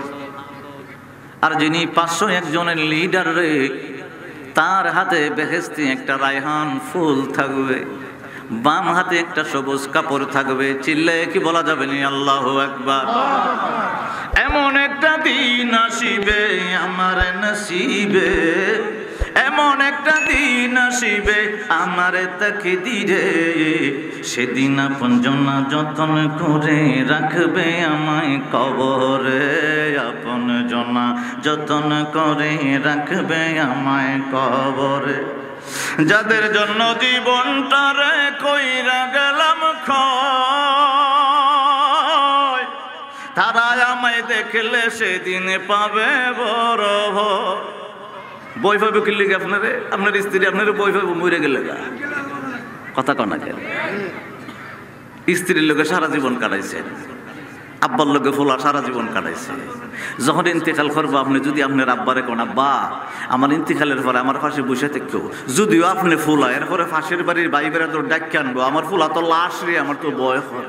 আর যিনি পাঁচশো একজনের লিডার রে, তার হাতে বেহেস্তি একটা রায়হান ফুল থাকবে, বাম হাতে একটা সবুজ কাপড় থাকবে। চিল্লে কি বলা যাবে নি? আল্লাহ একবার এমন একটা দিন আসিবে, আমার নসিবে। এমন একটা দিন আসিবে আমার তাকে দিরে সেদিন আপন জনা যতন করে রাখবে আমায় কবরে। আপন জনা যতন করে রাখবে আমায় কবরে। যাদের জন্য জীবনটারে কইরা গেলাম ক্ষয় তারা আমায় দেখলে সেদিন পাবে বড় বই ফাইব কি আপনারে? আপনার স্ত্রী আপনার বই ফাইব মরে গেলে কথা কনা কেন? স্ত্রীর লোকে সারা জীবন কাটাইছে। আব্বার লোকে ফোলা সারা জীবন কাটাইছে। যখন ইন্তেকাল করব, আপনি যদি আপনার আব্বারে কোন, আব্বা, আমার ইন্তেকালের পরে আমার পাশে বসে থেকেও যদিও আপনি ফুলা, এরপরে ফাঁসের বাড়ির বাই বেড়া তোর ডাক্কে আনব। আমার ফুলা তো লাশ রে, আমার তো বয় হয়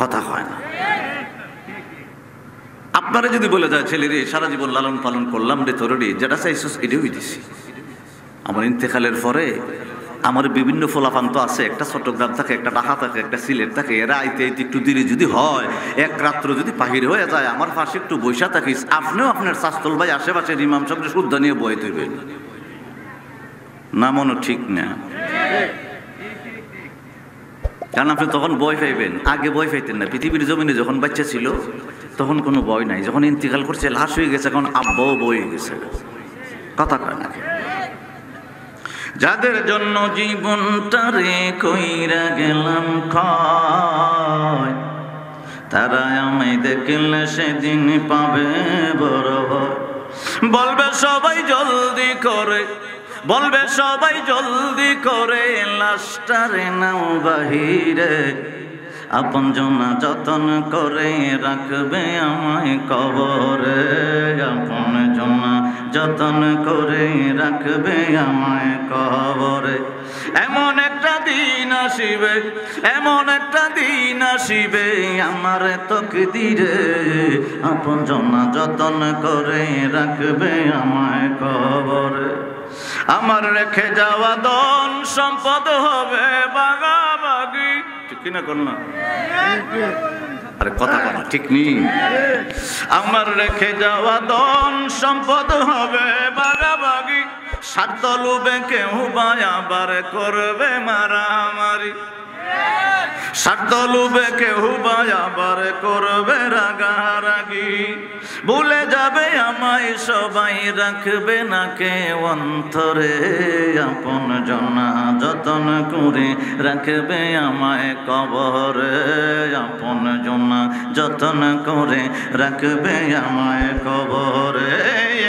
কথা হয় না। আপনারা যদি বলে যায় ছেলেরে সারা জীবন লালন পালন করলাম রে তোর যেটা চাইছিস এটাই দিছি। আমার ইন্তেকালের পরে আমার বিভিন্ন ফলাফান তো আছে। একটা চট্টগ্রাম থাকে, একটা ঢাকা থাকে, একটা সিলেট থাকে। এরা আইতে আইতে একটু দেরি যদি হয়, এক রাত্র যদি পাহির হয়ে যায়, আমার পাশে একটু বৈশা থাকিস, আপনিও আপনার শাস্তল ভাই আশেপাশে ইমাম সঙ্গে শুদ্ধ নিয়ে বয়ে তুলবেন না মনে ঠিক না। কারণ আপনি তখন বই পাইবেন। আগে বই পাইতেন না। পৃথিবীর জমিনে যখন বাচ্চা ছিল তখন কোনো বই নাই। যখন ইন্তিকাল করছে, লাশ হয়ে গেছে, এখন আব্বাও বই গেছে। কথা কয় না যাদের জন্য জীবনটারে কইরা গেলাম ক্ষয় তারা আমায় দেখলে সেদিন পাবে বড় বলবে সবাই জলদি করে, বলবে সবাই জলদি করে লাস্টারে নাও বাহিরে। আপন জনা যতন করে রাখবে আমায় কবরে। আপন জনা যতন করে রাখবে আমায় কবরে। এমন একটা দিন আসিবে, এমন একটা দিন আসিবে আমার তোকে দিরে আপন জনা যতন করে রাখবে আমায় কবরে। আমার রেখে যাওয়া দন সম্পদ হবে বাগাবাগি। ঠিক কিনা না আরে কথা কথা ঠিক নেই। আমার রেখে যাওয়া দন সম্পদ হবে বাগাবাগি সাত লোবে কেউ বা আবার করবে মারামারি। স্বার্থ লুবে কেউ বা আবার করবে রাগারাগি। ভুলে যাবে আমায় সবাই রাখবে না কে অন্তরে। আপন জনা যতন করে রাখবে আমায় কবরে। আপন জনা যতন করে রাখবে আমায় কবরে।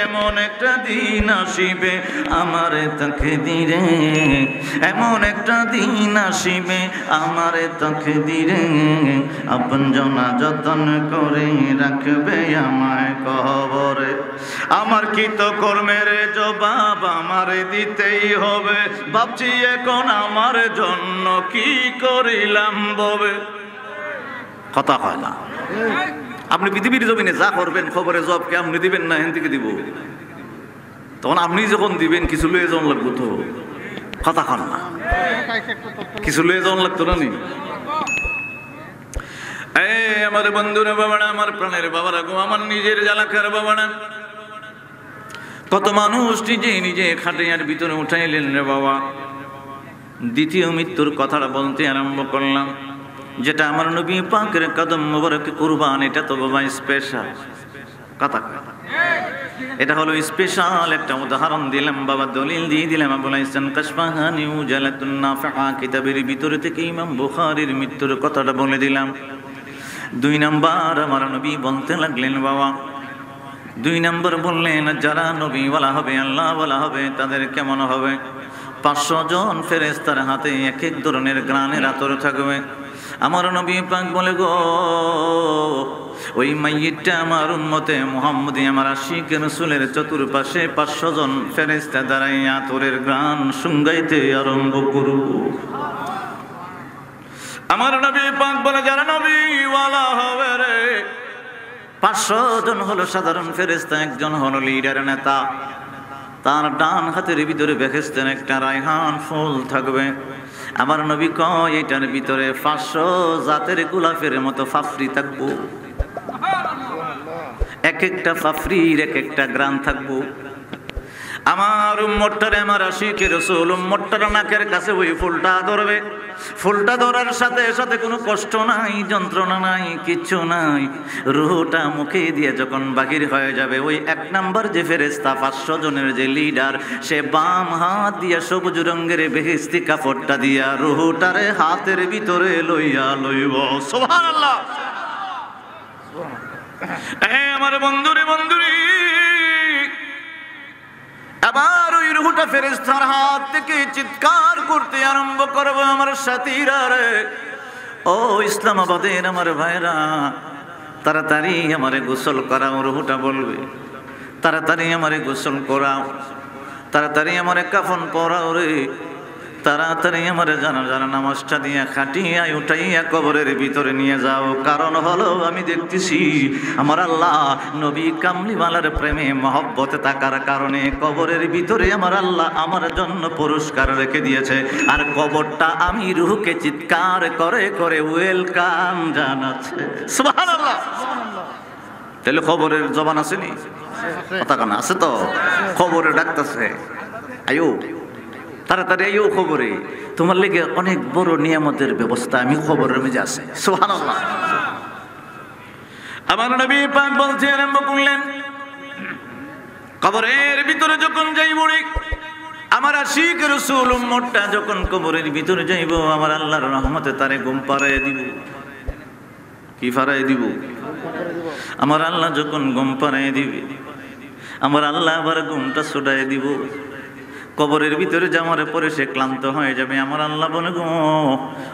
এমন একটা দিন আসিবে আমার তাকে দিরে এমন একটা দিন আসিবে আমার তাকে দিরে আপন জনা যতন করে রাখবে আমায় কবরে। আমার কি তো কর্মের জবাব আমার দিতেই হবে। ভাবছি এখন আমার জন্য কি করিলাম ববে। কথা হয় না। আপনি পৃথিবীর জমিনে যা করবেন, খবরে জব কে আপনি দিবেন না? হেন থেকে দিব। তখন আপনি যখন দিবেন, কিছু লয়ে যাওয়ান লাগবো তো। কথা খান না কিছু লয়ে যাওয়ান লাগতো না নি? আমার বন্ধুরা বাবারা, আমার প্রাণের বাবারা গো, আমার নিজের জালাকার বাবারা। কত মানুষ নিজে নিজে খাটিয়ার ভিতরে উঠাইলেন রে বাবা। দ্বিতীয় মৃত্যুর কথাটা বলতে আরম্ভ করলাম, যেটা আমার নবী পাকের কদম মোবারক কুরবান, এটা তো বাবা স্পেশাল কথা কয়। এটা হলো স্পেশাল একটা উদাহরণ দিলাম, বাবা দলিল দিয়ে দিলাম, আবুল ইসলাম কাশফাহানি উজালাতুন নাফা কিতাবের ভিতরে থেকে ইমাম বুখারীর মৃত্যুর কথাটা বলে দিলাম। দুই নাম্বার, আমার নবী বলতে লাগলেন, বাবা, দুই নম্বর বললেন, যারা নবী বলা হবে আল্লাহ বলা হবে, তাদের কেমন হবে? পাঁচশো জন ফেরেস্তার হাতে এক এক ধরনের গ্রানের আতর থাকবে। আমার নবী পাক বলে, গো ওই মাইয়িটটা আমার উন্মতে মোহাম্মদ, আমার আশিক রসুলের চতুর্পাশে পাঁচশো জন ফেরেস্তা দ্বারাই আতরের গান শুঙ্গাইতে আরম্ভ করু আমার নবী পাক বলে, যারা নবী ওয়ালা হবে রে। পাঁচশো জন হলো সাধারণ ফেরেস্তা একজন হলো লিডার নেতা। তার ডান হাতের ভিতরে বেহেস্তেন একটা রায়হান ফুল থাকবে। আমার নবী কয়, এটার ভিতরে পাঁচশো জাতের গোলাপের মতো ফাফরি থাকব। এক একটা ফাফরির এক একটা গ্রাম থাকব। আমার উম্মট্টারে আমার আশিকের রসুল উম্মট্টার নাকের কাছে ওই ফুলটা ধরবে। ফুলটা ধরার সাথে সাথে কোনো কষ্ট নাই, যন্ত্রণা নাই কিচ্ছু নাই। রুহটা মুখে দিয়ে যখন বাহির হয়ে যাবে, ওই এক নাম্বার যে ফেরেস্তা পাঁচশো জনের যে লিডার, সে বাম হাত দিয়া সবুজ রঙের বেহেস্তি কাপড়টা দিয়া রুহুটারে হাতের ভিতরে লইয়া লইব। সুবহানাল্লাহ! আমার বন্ধুরে বন্ধুরে। আবার ওই রুহুটা ফেরেস্তার হাত থেকে চিৎকার করতে আরম্ভ করব আমার সাথীরা রে। ও ইসলামাবাদের আমার ভাইরা, তাড়াতাড়ি আমারে গোসল করাও, রুহুটা বলবে। তাড়াতাড়ি আমারে গোসল করাও, তাড়াতাড়ি আমারে কাফন পরাও রে। তাড়াতাড়ি আমার জানা জানা নামাজটা দিয়ে খাটিয়া, উঠাইয়া কবরের ভিতরে নিয়ে যাও। কারণ হলো, আমি দেখতেছি আমার আল্লাহ নবী কামলিওয়ালার প্রেমে, মহব্বতে থাকার কারণে কবরের ভিতরে আমার আল্লাহ আমার জন্য পুরস্কার রেখে দিয়েছে। আর কবরটা আমি রুহকে চিৎকার করে করে ওয়েলকাম জানাচ্ছে। তাহলে খবরের জবান আসেনি কথা কানা আছে তো? খবরে ডাকতেছে। আয়ো। তাড়াতাড়ি আইও খবরে। তোমার লেগে অনেক বড় নিয়ামতের ব্যবস্থা আমি খবরের মেজে আছে। সুবহানাল্লাহ। আমার নবী পাক বলতে আরম্ভ করলেন। কবরের ভিতরে যখন যাই বড়ি আমার আশিক রসুল উম্মতটা যখন কবরের ভিতরে যাইব, আমার আল্লাহর রহমতে তারে ঘুম পাড়াই দিব। কি ফারাই দিব? আমার আল্লাহ যখন ঘুম পাড়াই দিবে, আমার আল্লাহ আবার ঘুমটা ছুটাই দিব। কবরের ভিতরে জামারে পরে সে ক্লান্ত হয়ে যাবে। আমার আল্লাহ বলে, গো,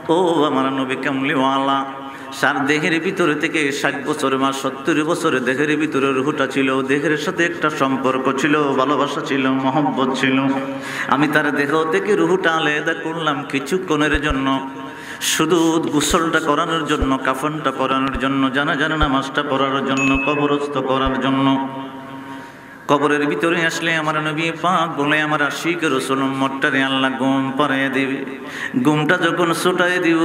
ও আমার নবী কামলি আল্লাহ সার দেহের ভিতরে থেকে ষাট বছর মা সত্তর বছর দেহের ভিতরে রুহুটা ছিল। দেহের সাথে একটা সম্পর্ক ছিল, ভালোবাসা ছিল, মহব্বত ছিল। আমি তার দেহ থেকে রুহুটা আলাদা করলাম কিছুক্ষণের জন্য। শুধু গোসলটা করানোর জন্য, কাফনটা পরানোর জন্য জানা জানা নামাজটা পড়ার জন্য, কবরস্থ করার জন্য। কবরের ভিতরে আসলে আমার নবী পাক বলে, আমার আশিক রসুল মট্টারে আল্লাহ গুম পাড়াই দিবে। গুমটা যখন ছুটাই দিব,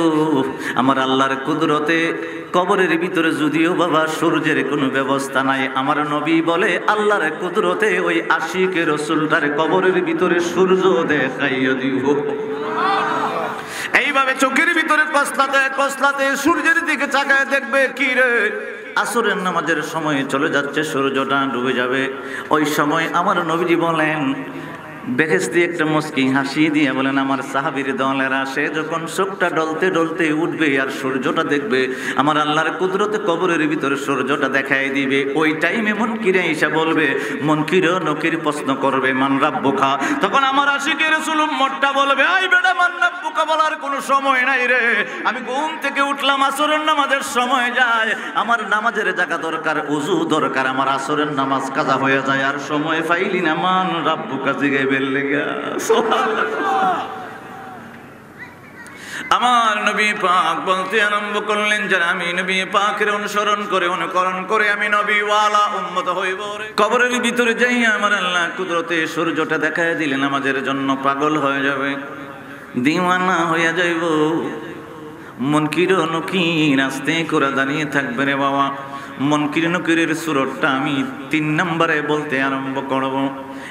আমার আল্লাহর কুদরতে কবরের ভিতরে যদিও বাবা সূর্যের কোনো ব্যবস্থা নাই। আমার নবী বলে, আল্লাহর কুদরতে ওই আশিক রসুলটার কবরের ভিতরে সূর্য দেখাইয়া দিব এইভাবে চোখের ভিতরে কসলাতে কসলাতে সূর্যের দিকে চাকায় দেখবে, কি রে? আসরের নামাজের সময় চলে যাচ্ছে, সূর্যটা ডুবে যাবে। ওই সময় আমার নবীজি বলেন বেহেস্তি একটা মুস্কি হাসি দিয়ে বলেন, আমার সাহাবির দলেরা সে যখন চোখটা ডলতে ডলতে উঠবে আর সূর্যটা দেখবে, আমার আল্লাহর কুদরতে কবরের ভিতরে সূর্যটা দেখাই দিবে। ওই টাইমে মনকিরে ঈশা বলবে, মনকির নকির প্রশ্ন করবে, মান রাব্বুকা? তখন আমার আশিকের সুলুম মট্টা বলবে আই বেটা, মান রাব্বুকা বলার কোনো সময় নাই রে। আমি ঘুম থেকে উঠলাম, আসরের নামাজের সময় যায়। আমার নামাজের জায়গা দরকার, উজু দরকার, আমার আসরের নামাজ কাজা হয়ে যায়। আর সময় পাইলি না, মান রাব্বুকা আমার নবী পাক বলতে আরম্ভ করলেন, যারা আমি নবী পাকের অনুসরণ করে, অনুকরণ করে আমি নবী ওয়ালা উম্মত হইব কবরের ভিতরে যাই আমার আল্লাহ কুদরতে সূর্যটা দেখায় দিলেন, আমাদের জন্য পাগল হয়ে যাবে, দিওয়ানা হইয়া যাইব। মনকির নকির আস্তে করে দাঁড়িয়ে থাকবে রে বাবা। মনকির নকিরের সুরটটা আমি তিন নম্বরে বলতে আরম্ভ করব।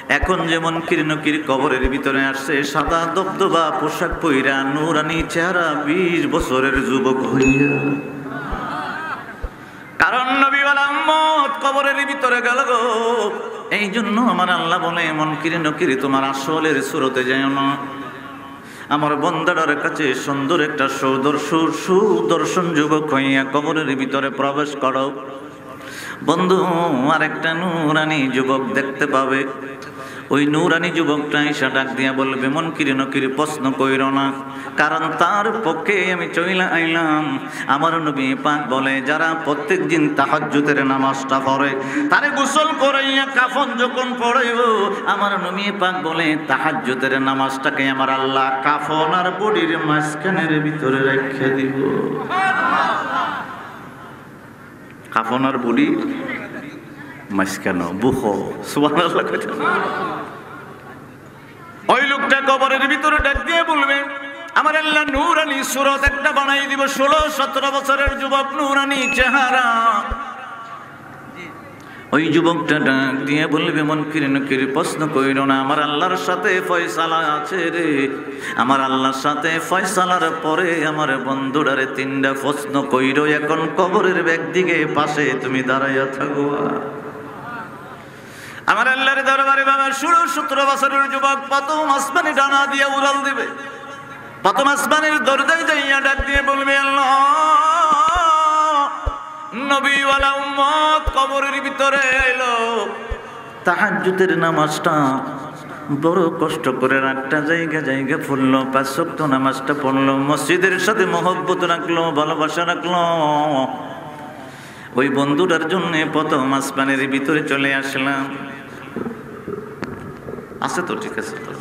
এখন যেমন কিরণকির কবরের ভিতরে আসছে, সাদা দবদবা পোশাক পইরা, নুরানি চেহারা বিশ বছরের যুবক হইয়া। কারণ নবী আলাম্মত কবরের ভিতরে গেল গো। এই জন্য আমার আল্লাহ বলে, এমন কিরে নকিরে তোমার আসলের সুরতে যায় না। আমার বন্দাটার কাছে সুন্দর একটা সৌদর্শন সুদর্শন যুবক হইয়া কবরের ভিতরে প্রবেশ করো। বন্ধু, আরেকটা নুরানি যুবক দেখতে পাবে। ওই নুরানি যুবকটা এসে ডাক দিয়া বলবে মন কিরে নকিরে প্রশ্ন কইর না। কারণ তার পক্ষে আমি চইলা আইলাম। আমার নবী পাক বলে যারা প্রত্যেক দিন তাহাজ্জুদের নামাজটা পড়ে তারে গোসল করাইয়া কাফন যখন পড়াইব আমার নবী পাক বলে তাহাজ্জুদের নামাজটাকে আমার আল্লাহ কাফন আর বডির মাঝখানের ভিতরে রেখে দিব। কাফন আর বডি? মাঝখানো, বুহ, সুবহানাল্লাহ ওই লোকটা কবরের ভিতরে ডাক দিয়ে বলবে, আমার আল্লাহ নূরানি সুরত একটা বানাই দিব, ষোলো, সতেরো বছরের যুবক নূরানি চেহারা। ওই যুবকটা ডাক দিয়ে বলবে মন কিরে নকিরে প্রশ্ন কইর না, আমার আল্লাহর সাথে ফয়সালা আছে রে। আমার আল্লাহর সাথে ফয়সালার পরে আমার বন্ধুরারে তিনটা প্রশ্ন কইর, এখন কবরের ব্যাগ দিকে পাশে তুমি দাঁড়াইয়া থাকো। আমার আল্লাহর দরবারে বাবা ষোলো সতেরো বছরের যুবক প্রথম আসমানে ডানা দিয়ে উড়াল দিবে। প্রথম আসমানের দরজায় যাইয়া ডাক দিয়ে বলবে নবীওয়ালা উম্মত কবরের ভিতরে এলো। তাহাজ্জুদের নামাজটা বড় কষ্ট করে রাতটা জায়গা জায়গা ফুললো, পাঁচ শক্ত নামাজটা পড়ল, মসজিদের সাথে মহব্বত রাখল, ভালোবাসা রাখল। ওই বন্ধুটার জন্য প্রথম আসমানের ভিতরে চলে আসলাম। আছে তো ঠিক আছে তো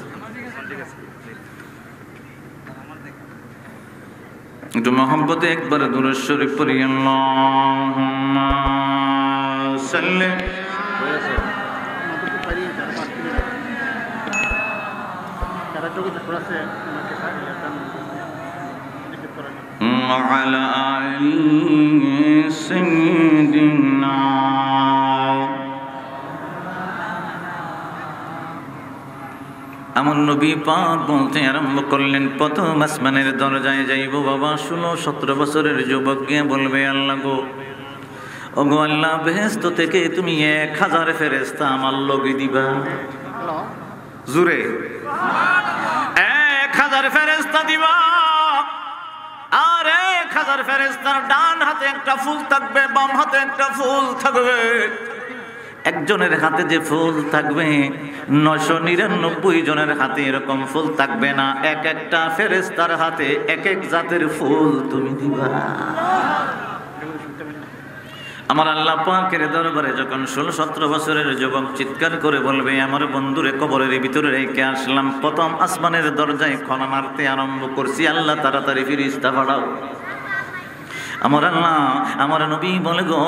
একটু মহব্বতে একবার দূরের শরীফ পড়ি আল্লাহুম্মা সাল্লি وعلى آل নবী পাক বলতে আরম্ভ করলেন প্রথম আসমানের দরজায় যাইব বাবা ষোলো সতেরো বছরের যুবক গিয়ে বলবে আল্লাহ গো ওগো আল্লাহ বেহেস্ত থেকে তুমি এক হাজার ফেরেস্তা আমার লগে দিবা। জুরে এক হাজার ফেরেস্তা দিবা। আর এক হাজার ফেরেস্তার ডান হাতে একটা ফুল থাকবে বাম হাতে একটা ফুল থাকবে। একজনের হাতে যে ফুল থাকবে নশো নিরানব্বই জনের হাতে এরকম ফুল থাকবে না। এক একটা ফেরেস্তার হাতে এক এক জাতের ফুল তুমি দিবা। আমার আল্লাহ পাকের দরবারে যখন ষোলো সতেরো বছরের যুবক চিৎকার করে বলবে, আমার বন্ধুরে, কবরের ভিতরে রেখে আসলাম। প্রথম আসমানের দরজায় খনা মারতে আরম্ভ করছি। আল্লাহ তাড়াতাড়ি ফিরিস্তা পাঠাও। আমার আল্লাহ, আমার নবী বলে গো,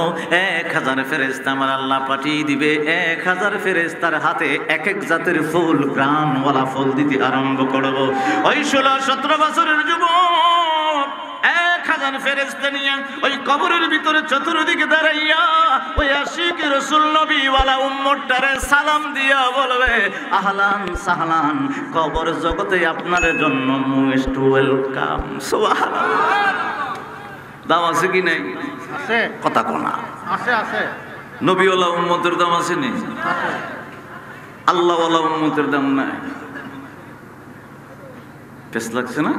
এক হাজার ফেরেস্তা আমার আল্লাহ পাঠিয়ে দিবে। এক হাজার ফেরেস্তার হাতে এক এক জাতের ফুল গ্রানওয়ালা ফুল দিতে আরম্ভ করব। ওই ষোলো, সতেরো বছরের যুবক, এক হাজার ওই কবরের ভিতরে চতুর্দিকে দাঁড়াইয়া সালাম দিয়া বলবে, আহলান কবর জগতে আপনার জন্য ওয়েলকাম। দাম আছে কি নাই? কথা কোনা নবীওয়ালা উম্মতের দাম আছে নি? আল্লাহওয়ালা উম্মতের দাম নাই। টেস্ট লাগছে না?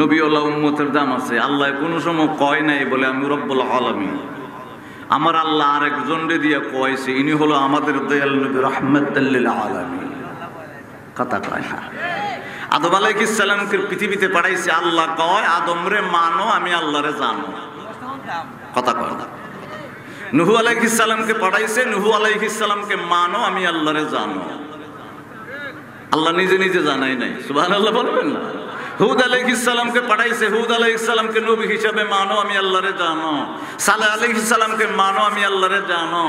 নবীওয়ালা উম্মতের দাম আছে। আল্লাহ কোনো সময় কয় নাই বলে আমি রব্বুল আলমী আমার আল্লাহ আরেকজন রে দিয়া কয়েছে ইনি হলো আমাদের দয়াল নবী রহমতুল্লিল আলমী কথা কয় না। আদম আলাইক ইসালামকে পৃথিবীতে পাঠাইছে, আল্লাহ কয়, আদম রে মানো, আমি আল্লাহরে জানো। কথা কয় না। নুহু আলাইক ইসালামকে পাঠাইছে, নুহু আলাইক ইসালামকে মানো, আমি আল্লাহরে জানো। আল্লাহ নিজে নিজে জানাই নাই। সুবাহ আল্লাহ বলবেন না। হুদ আলাইহিস সালামকে পাঠাইছে, হুদ আলাইহিস সালামকে নবী হিসাবে মানো, আমি আল্লাহরে জানো। সালেহ আলাইহিস সালামকে মানো, আমি আল্লাহরে জানো।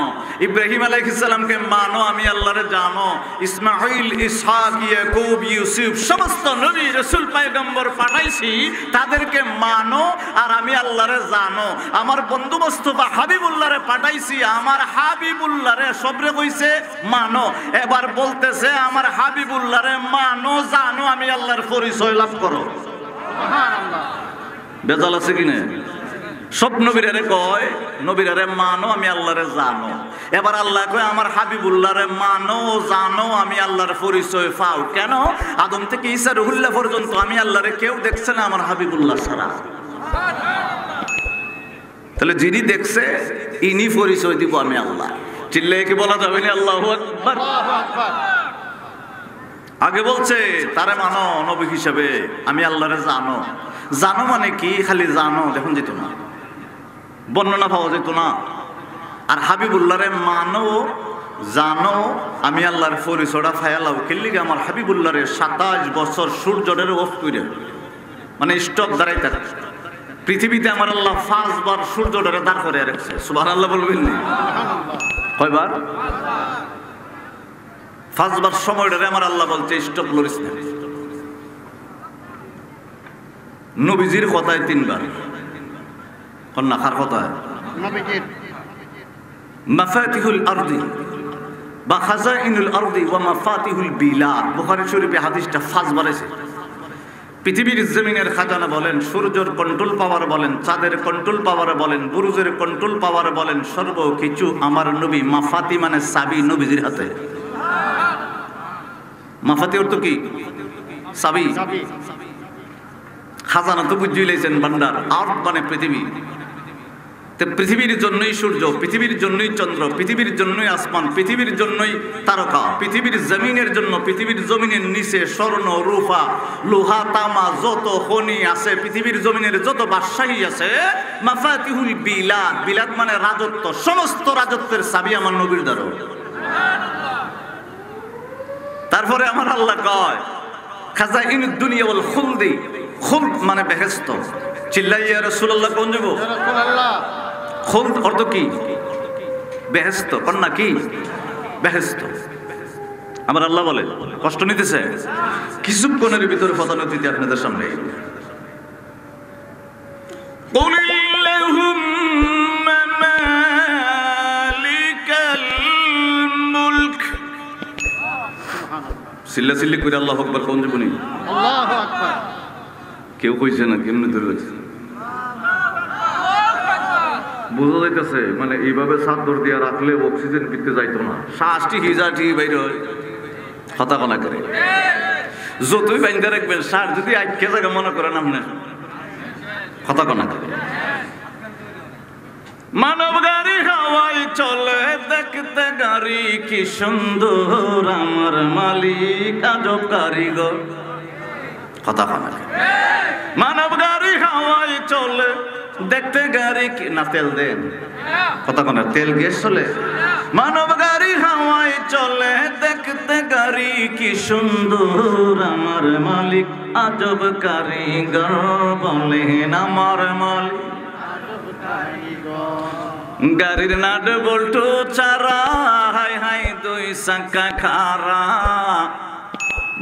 ইব্রাহিম আলাইহিস সালামকে মানো, আমি আল্লাহরে জানো। ইসমাঈল, ইসহাক, ইয়াকুব, ইউসুফ, সমস্ত নবী, রাসূল, পয়গম্বর পাঠাইছি, তাদেরকে মানো আর আমি আল্লাহরে জানো। আমার বন্ধু মোস্তফা হাবিবুল্লাহরে পাঠাইছি, আমার হাবিবুল্লাহরে সবরে কইছে, মানো। এবার বলতেছে, আমার হাবিবুল্লাহরে মানো, জানো, আমি আল্লাহর পরিচয় লাভ করো বেজাল আছে কি না? সব নবীরারে কয়, নবীরারে মানো, আমি আল্লাহরে জানো। এবার আল্লাহ কয়, আমার হাবিবুল্লাহরে মানো, জানো, আমি আল্লাহর পরিচয় পাও। কেন? আদম থেকে ঈসা রহুল্লাহ পর্যন্ত আমি আল্লাহরে কেউ দেখছে না আমার হাবিবুল্লাহ ছাড়া। তাহলে যিনি দেখছে, ইনি পরিচয় দিব আমি আল্লাহ। চিল্লে কি বলা যাবে আল্লাহ আগে বলছে, তারে মানো, নবী হিসাবে, আমি আল্লাহরে জানো। জানো মানে কি? খালি জানো, দেখুন যেত না। বর্ণনা পাওয়া যেত না। আর হাবিবুল্লাহরে মানো, জানো, আমি আল্লাহর পরিচয়টা ফায়ালাও খেললিগে আমার হাবিবুল্লাহরে সাতাশ বছর সূর্যের ওফ করে মানে স্টপ দাঁড়াই থাকে। পৃথিবীতে আমার আল্লাহ পাঁচবার সূর্যটারে দাঁড় করে রাখছে। সুবাহ আল্লাহ বলবেন কয়বার? পাঁচবার সময়টারে আমার আল্লাহ বলছে স্টপ লরিস না। নবীজির কথায় তিনবার। কন্যা কার কথায়? মাফাতিহুল আরদি বা খাজাইনুল আরদি ওয়া মাফাতিহুল বিলাদ। বুখারী শরীফে হাদিসটা পাঁচবার আছে পৃথিবীর জমিনের খাজানা বলেন সূর্যের কন্ট্রোল পাওয়ার বলেন চাঁদের কন্ট্রোল পাওয়ার বলেন বুরুজের কন্ট্রোল পাওয়ার বলেন সর্ব কিছু আমার নবী মাফাতি মানে সাবি নবীজির হাতে। মাফাতি অর্থ কি? সাবি। খাজানা তো ভান্ডার মানে পৃথিবী। পৃথিবীর জন্যই সূর্য, পৃথিবীর জন্যই চন্দ্র, পৃথিবীর জন্যই আসমান, পৃথিবীর জন্যই তারকা, পৃথিবীর জমিনের জন্য, পৃথিবীর জমিনের নিচে স্বর্ণ, রূপা, লোহা, তামা, যত খনি আছে, পৃথিবীর জমিনের যত বাদশাহী আছে, মাফাতিহুল বিলাদ। বিলাদ মানে রাজত্ব, সমস্ত রাজত্বের চাবি আমার নবীর দ্বারা। তারপরে আমার আল্লাহ কয় খাজা ইনুদ দুনিয়া বল খুলদি খুল মানে বেহেস্ত চিল্লাইয়া রসুল্লাহ কোন যাব ইয়া খুল অর্থ কি? বেহেস্ত কন্যা কি? বেহেস্ত আমার আল্লাহ বলে কষ্ট নিতেছে? কিছুক্ষণের ভিতরে পদানতিতে আপনাদের সামনে। قل সিল্লা সিল্লি করে আল্লাহ আকবার কোন জীবনী? কেউ কইছে না কেমনি ধরে হয়েছে বোঝা যাইতেছে মানে এইভাবে চাদর দিয়ে রাখলে অক্সিজেন পিতে যাইতো না। শ্বাসটি হিজাটি বাইর হয় হতা কনা করে। যতই বাইন্দা রাখবেন শ্বাস যদি আজকে জায়গা মনে করেন আপনি। হতা কনা করে। মানব গাড়ি হাওয়াই চলে, দেখতে গাড়ি, কি সুন্দর আমার মালিক, আজব কারিগর। কথা কনা মানব গাড়ি হাওয়াই চলে, দেখতে গাড়ি, কি না তেল দেন? কথা কোন, তেল গ্যাস চলে? মানব গাড়ি হাওয়াই চলে, দেখতে গাড়ি, কি সুন্দর আমার মালিক, আজব কারিগর বলেন আমার মালিক। গাড়ির নাট বল্টু চারা, হাই হাই, দুই চাকা খারা।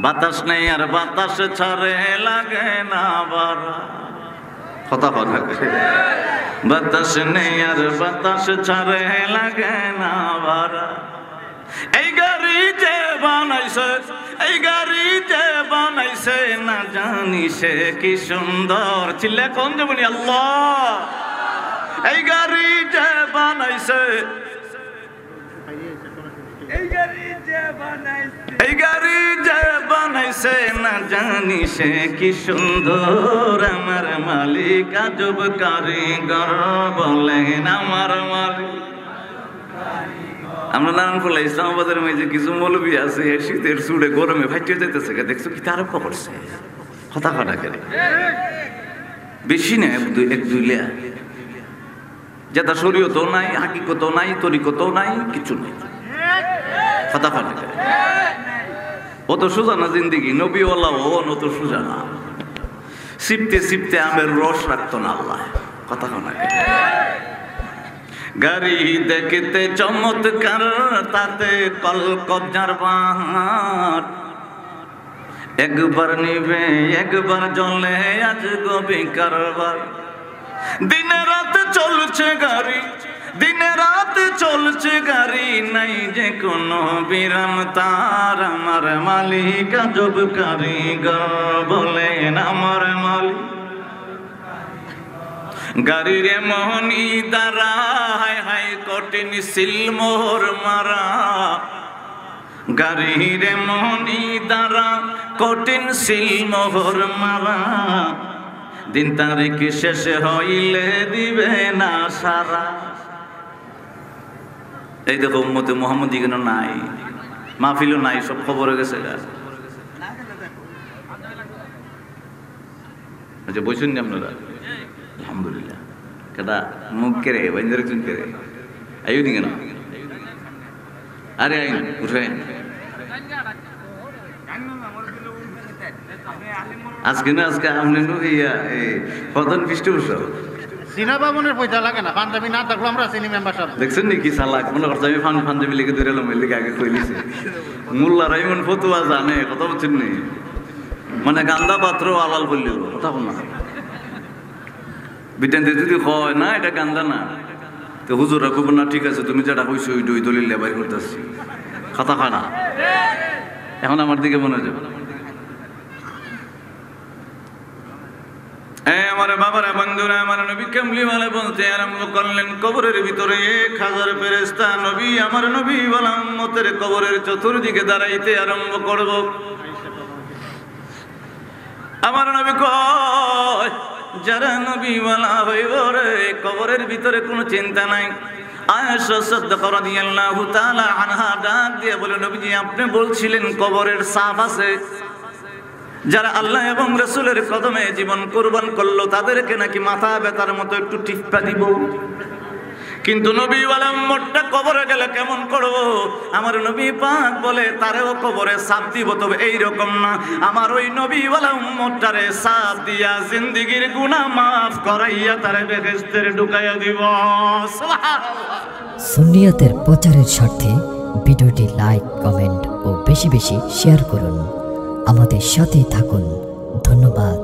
বাতাস নেই আর বাতাস ছাড়ে লাগে না বারা বাতাস নেই আর বাতাস ছাড়ে লাগে না ভাড়া এই গাড়ি যে বানাইছে, এই গাড়ি যে বানাইছে, না জানি সে কি সুন্দর। চিল্লে কোন যাবনি আল্লাহ? এই গাড়ি যে বানাইছে। এই গাড়ি যে বানাইছে। না জানি সে কি সুন্দর। আমার মালিক আজব কারিগর বলেন আমার মালিক। আমরা নারায়ণপুর ইসলামাবাদের মধ্যে কিছু মৌলবী আছে শীতের চুড়ে গরমে ফাইটে যেতেছে দেখছ কি তার করছে কথা কথা করে বেশি না এক দুই এক দুই লেয়া যেটা শরীয়ত নাই হাকিকত নাই তরিকত নাই, কিছু নাই। কথা কথা করে ও তো সোজা না জিন্দিগি নবীওয়ালা ও নত সোজা না। সিপতে সিপতে আমের রস রাখতো না আল্লাহ। কথা করে গাড়ি দেখতে চমৎকার, তাতে কল কবজার বাহার। একবার নিবে, একবার জলে আজ গবি কারবার দিনে রাত চলছে গাড়ি, দিনে রাত চলছে গাড়ি, নাই যে কোনো বিরাম তার আমার মালিক, আজব কারিগর বলেন আমার মালিক। গাড়ির মোহনি দ্বারা হাই হাই কঠিন সিলমোহর মারা। গাড়ির মোহনি দ্বারা কঠিন সিলমোহর মারা। দিন তারিখ শেষে হইলে দিবে না সারা। এই দেখো উম্মতে মোহাম্মদ কেন নাই, মাহফিলও নাই, সব খবর গেছে আচ্ছা বলছেন নি আপনারা। আলহামদুলিল্লাহ। কেটা মুখ কেড়ে বাইন্দার একজন কেড়ে? আইও নি কেন? আরে আইন উঠে আইন আজকে না আজকে আপনি নো ইয়া প্রধান পৃষ্ঠ উৎসব সিনা বাবনের পয়সা লাগে না পাঞ্জাবি না থাকল আমরা সিনি মেম্বার সাহেব। দেখছেন নি কি চালাক মনে করছে আমি ফান ফান্দাবি লিখে ধরে এলাম লিখে আগে কইলিছে মোল্লারা এমন ফতুয়া জানে কথা বলছেন নি? মানে গান্দা পাত্র আলাল করলি কথা বল না। বিটানতে যদি কয় না এটা গান্দা না। তো হুজুর রাখব না ঠিক আছে তুমি যেটা কইছো ওই দলিল লেবাই করতেছি কথা খানা এখন আমার দিকে মনে যাবে এই আমার বাবারা, বন্ধুরা, আমার নবী কামলিওয়ালা বলতে আরম্ভ করলেন কবরের ভিতরে। এক হাজার ফেরেস্তা নবী, আমার নবী বলাম মতের কবরের চতুর্দিকে দাঁড়াইতে আরম্ভ করব। আমার নবী কয়, যারা বলা হইব রে, কবরের ভিতরে কোনো চিন্তা নাই। আয়েশা সাদ্দাকা রাদিয়াল্লাহু তাআলা আনহা ডাক দিয়ে বলে, নবীজি, আপনি বলছিলেন কবরের সাফ আছে। যারা আল্লাহ এবং রসুলের কদমে জীবন কোরবান করল, তাদেরকে নাকি মাথা ব্যথার মতো একটু টিপা দিব। কিন্তু নবী বলাম মোটটা কবরে গেলে, কেমন করব? আমার নবী পাক বলে, তারেও কবরে সাপ দিব, তবে এইরকম না। আমার ওই নবী বলাম মোটটারে সাপ দিয়া জিন্দিগির গুণা মাফ করাইয়া তারে বেহেস্তের ঢুকাইয়া দিব। সুবহানাল্লাহ। প্রচারের স্বার্থে ভিডিওটি লাইক, কমেন্ট ও বেশি বেশি শেয়ার করুন। আমাদের সাথে থাকুন। ধন্যবাদ।